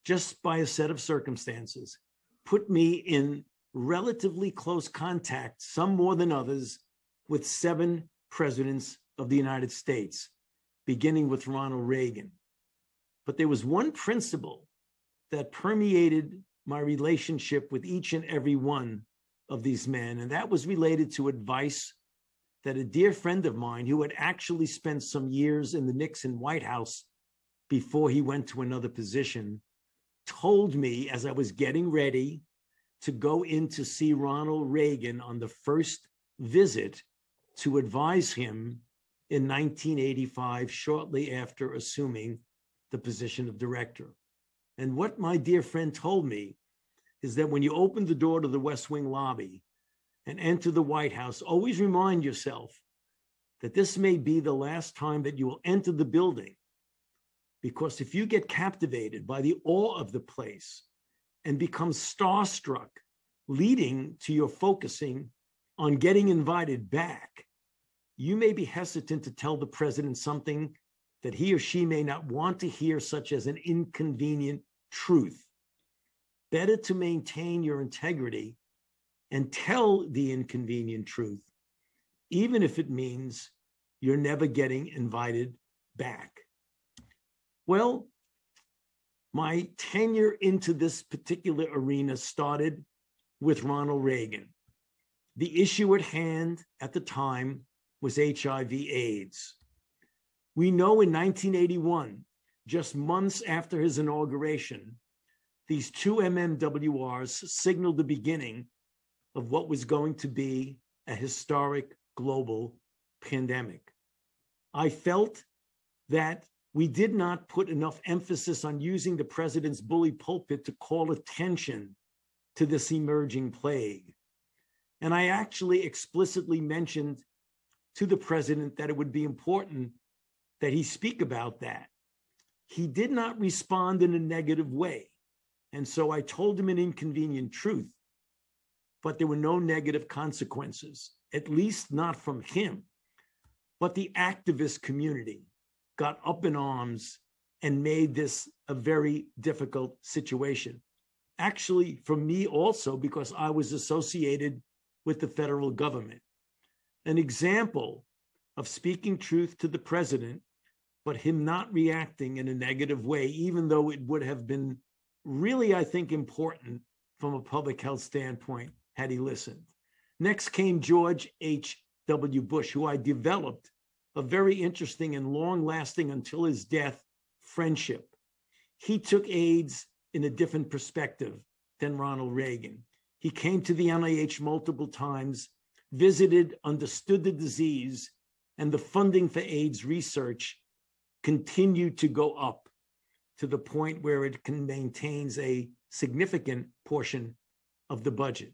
Y: just by a set of circumstances, put me in relatively close contact, some more than others, with seven presidents of the United States, beginning with Ronald Reagan. But there was one principle that permeated my relationship with each and every one of these men, and that was related to advice that a dear friend of mine who had actually spent some years in the Nixon White House before he went to another position told me as I was getting ready to go in to see Ronald Reagan on the first visit to advise him in 1985, shortly after assuming the position of director. And what my dear friend told me is that when you open the door to the West Wing lobby and enter the White House, always remind yourself that this may be the last time that you will enter the building. Because if you get captivated by the awe of the place and become starstruck, leading to your focusing on getting invited back, you may be hesitant to tell the president something that he or she may not want to hear, such as an inconvenient truth. Better to maintain your integrity and tell the inconvenient truth, even if it means you're never getting invited back. Well, my tenure into this particular arena started with Ronald Reagan. The issue at hand at the time was HIV AIDS. We know in 1981, just months after his inauguration, these two MMWRs signaled the beginning of what was going to be a historic global pandemic. I felt that we did not put enough emphasis on using the president's bully pulpit to call attention to this emerging plague. And I actually explicitly mentioned to the president that it would be important that he speak about that. He did not respond in a negative way. And so I told him an inconvenient truth, but there were no negative consequences, at least not from him. But the activist community got up in arms and made this a very difficult situation. Actually, for me also, because I was associated with the federal government. An example of speaking truth to the president but him not reacting in a negative way, even though it would have been really, I think, important from a public health standpoint had he listened. Next came George H.W. Bush, who I developed a very interesting and long lasting until his death friendship. He took AIDS in a different perspective than Ronald Reagan. He came to the NIH multiple times, visited, understood the disease, and the funding for AIDS research continued to go up to the point where it can maintains a significant portion of the budget.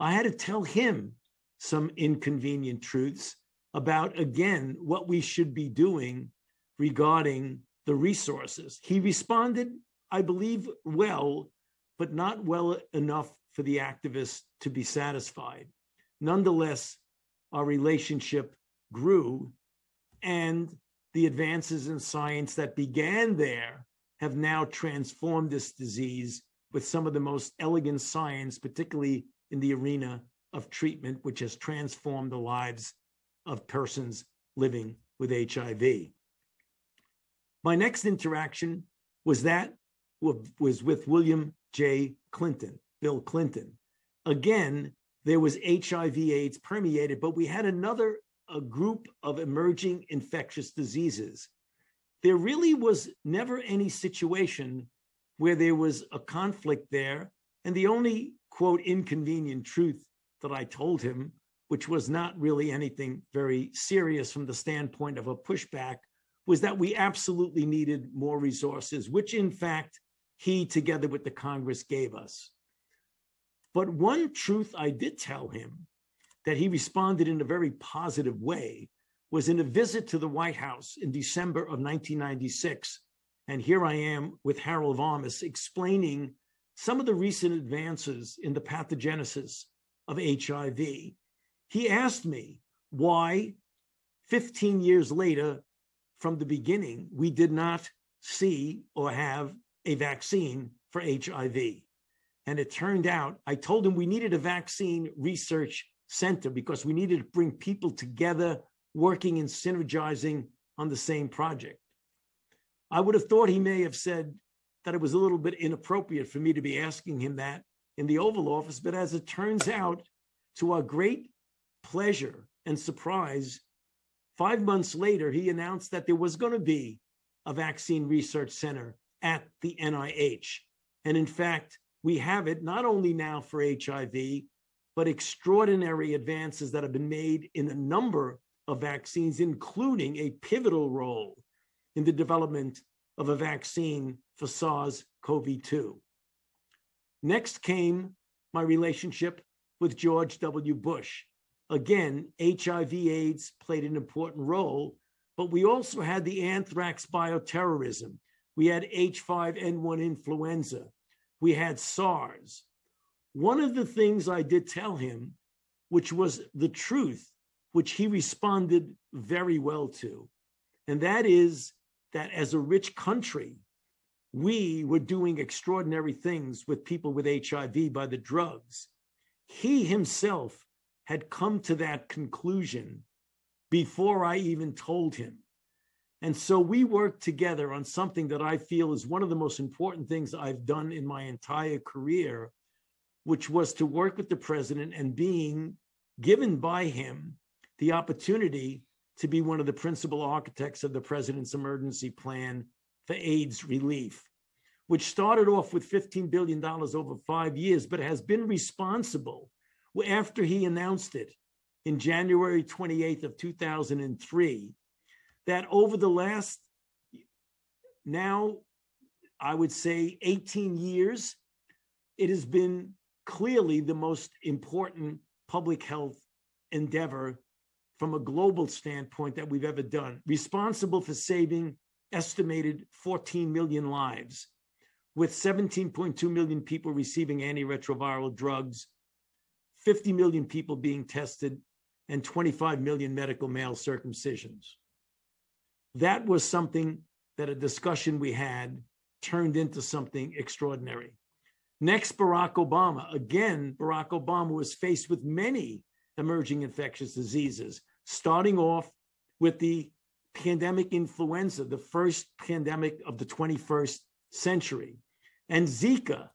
Y: I had to tell him some inconvenient truths about, again, what we should be doing regarding the resources. He responded, I believe, well, but not well enough for the activists to be satisfied. Nonetheless, our relationship grew and the advances in science that began there have now transformed this disease with some of the most elegant science, particularly in the arena of treatment, which has transformed the lives of persons living with HIV. My next interaction was that was with William J. Clinton, Bill Clinton. Again, there was HIV AIDS permeated, but we had another a group of emerging infectious diseases. There really was never any situation where there was a conflict there. And the only, quote, inconvenient truth that I told him, which was not really anything very serious from the standpoint of a pushback, was that we absolutely needed more resources, which in fact he, together with the Congress, gave us. But one truth I did tell him that he responded in a very positive way was in a visit to the White House in December of 1996. And here I am with Harold Varmus explaining some of the recent advances in the pathogenesis of HIV. He asked me why 15 years later, from the beginning, we did not see or have a vaccine for HIV. And it turned out, I told him we needed a vaccine research center because we needed to bring people together working and synergizing on the same project. I would have thought he may have said that it was a little bit inappropriate for me to be asking him that in the Oval Office, but as it turns out, to our great pleasure and surprise, five months later, he announced that there was going to be a vaccine research center at the NIH. And in fact, we have it not only now for HIV, but extraordinary advances that have been made in a number of vaccines, including a pivotal role in the development of a vaccine for SARS CoV 2. Next came my relationship with George W. Bush. Again, HIV AIDS played an important role, but we also had the anthrax bioterrorism. We had H5N1 influenza. We had SARS. One of the things I did tell him, which was the truth, which he responded very well to, and that is that as a rich country, we were doing extraordinary things with people with HIV by the drugs. He himself had come to that conclusion before I even told him. And so we worked together on something that I feel is one of the most important things I've done in my entire career, which was to work with the president and being given by him the opportunity to be one of the principal architects of the president's emergency plan for AIDS relief, which started off with $15 billion over five years, but has been responsible after he announced it in January 28th of 2003, that over the last now, I would say 18 years, it has been clearly the most important public health endeavor from a global standpoint that we've ever done, responsible for saving estimated 14 million lives, with 17.2 million people receiving antiretroviral drugs, 50 million people being tested, and 25 million medical male circumcisions. That was something that a discussion we had turned into something extraordinary. Next, Barack Obama. Again, Barack Obama was faced with many emerging infectious diseases, starting off with the pandemic influenza, the first pandemic of the 21st century, and Zika,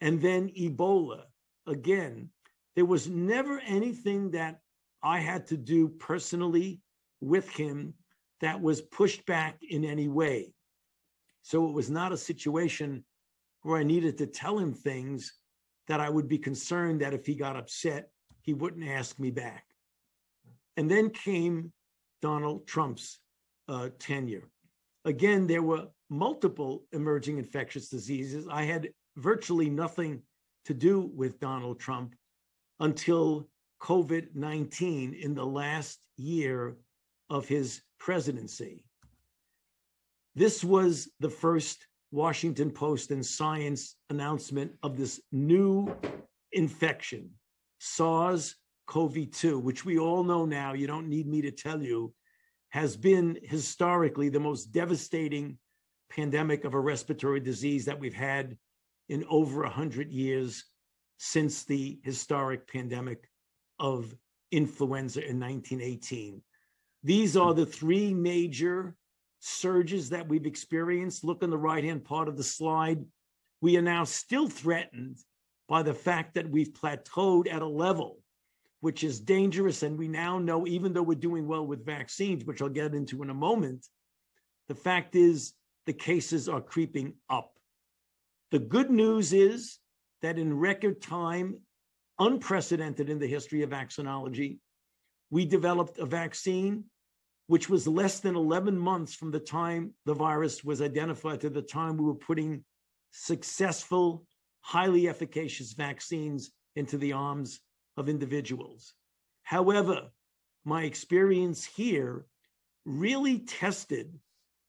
Y: and then Ebola. Again, there was never anything that I had to do personally with him that was pushed back in any way. So it was not a situation where I needed to tell him things that I would be concerned that if he got upset, he wouldn't ask me back. And then came Donald Trump's uh, tenure. Again, there were multiple emerging infectious diseases. I had virtually nothing to do with Donald Trump until COVID 19 in the last year of his presidency. This was the first Washington Post and Science announcement of this new infection, SARS CoV 2, which we all know now, you don't need me to tell you, has been historically the most devastating pandemic of a respiratory disease that we've had in over 100 years since the historic pandemic of influenza in 1918. These are the three major surges that we've experienced. Look on the right hand part of the slide. We are now still threatened by the fact that we've plateaued at a level which is dangerous. And we now know, even though we're doing well with vaccines, which I'll get into in a moment, the fact is the cases are creeping up. The good news is that in record time, unprecedented in the history of vaccinology, we developed a vaccine which was less than 11 months from the time the virus was identified to the time we were putting successful, highly efficacious vaccines into the arms of individuals. However, my experience here really tested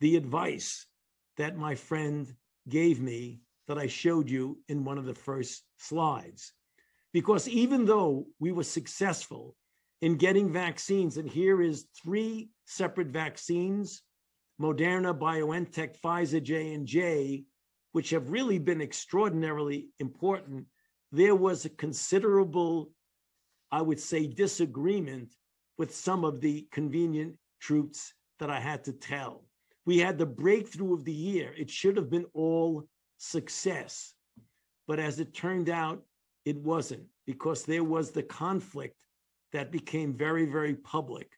Y: the advice that my friend gave me that I showed you in one of the first slides. Because even though we were successful in getting vaccines, and here is three separate vaccines Moderna, BioNTech, Pfizer, J&J, which have really been extraordinarily important, there was a considerable, I would say, disagreement with some of the convenient truths that I had to tell. We had the breakthrough of the year. It should have been all success. But as it turned out, it wasn't because there was the conflict that became very, very public,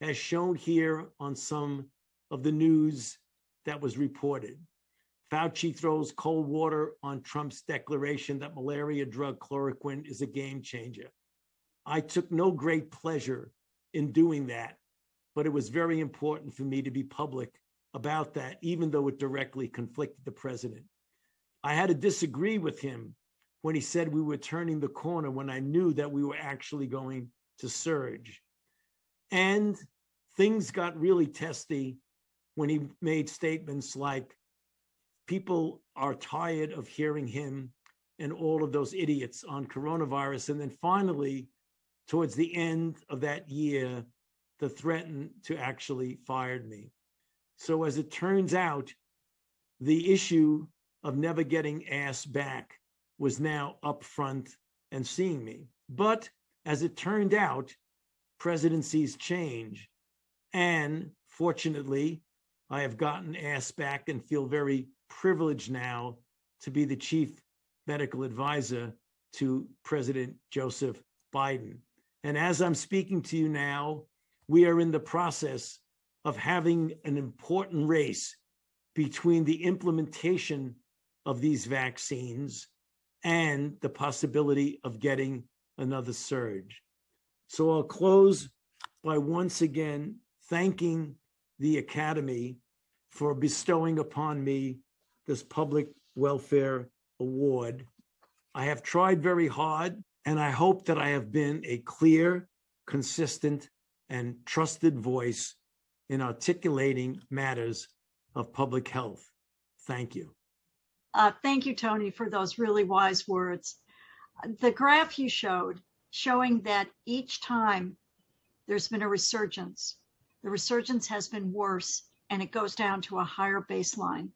Y: as shown here on some of the news that was reported. Fauci throws cold water on Trump's declaration that malaria drug chloroquine is a game changer. I took no great pleasure in doing that, but it was very important for me to be public about that, even though it directly conflicted the president. I had to disagree with him when he said we were turning the corner when I knew that we were actually going to surge. And things got really testy when he made statements like, people are tired of hearing him and all of those idiots on coronavirus. And then finally, towards the end of that year, the threatened to actually fired me. So as it turns out, the issue of never getting asked back was now up front and seeing me. But as it turned out, presidencies change. And fortunately, I have gotten asked back and feel very privileged now to be the chief medical advisor to President Joseph Biden. And as I'm speaking to you now, we are in the process of having an important race between the implementation of these vaccines and the possibility of getting another surge. So I'll close by once again thanking the Academy for bestowing upon me this Public Welfare Award. I have tried very hard, and I hope that I have been a clear, consistent, and trusted voice in articulating matters of public health. Thank you.
A: Uh, thank you, Tony, for those really wise words. The graph you showed, showing that each time there's been a resurgence, the resurgence has been worse and it goes down to a higher baseline,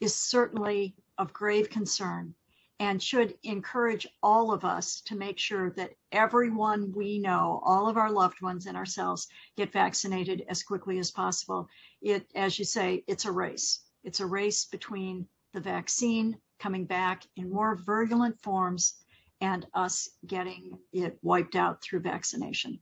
A: is certainly of grave concern and should encourage all of us to make sure that everyone we know, all of our loved ones and ourselves, get vaccinated as quickly as possible. It, as you say, it's a race. It's a race between the vaccine coming back in more virulent forms and us getting it wiped out through vaccination.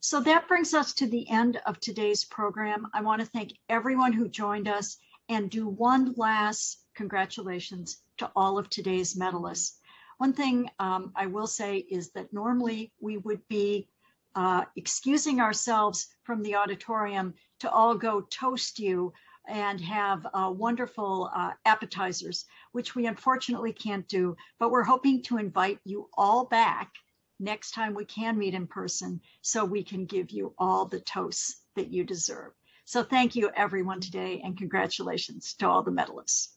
A: So that brings us to the end of today's program. I want to thank everyone who joined us and do one last congratulations to all of today's medalists. One thing um, I will say is that normally we would be uh, excusing ourselves from the auditorium to all go toast you and have uh, wonderful uh, appetizers, which we unfortunately can't do, but we're hoping to invite you all back next time we can meet in person so we can give you all the toasts that you deserve. So thank you everyone today and congratulations to all the medalists.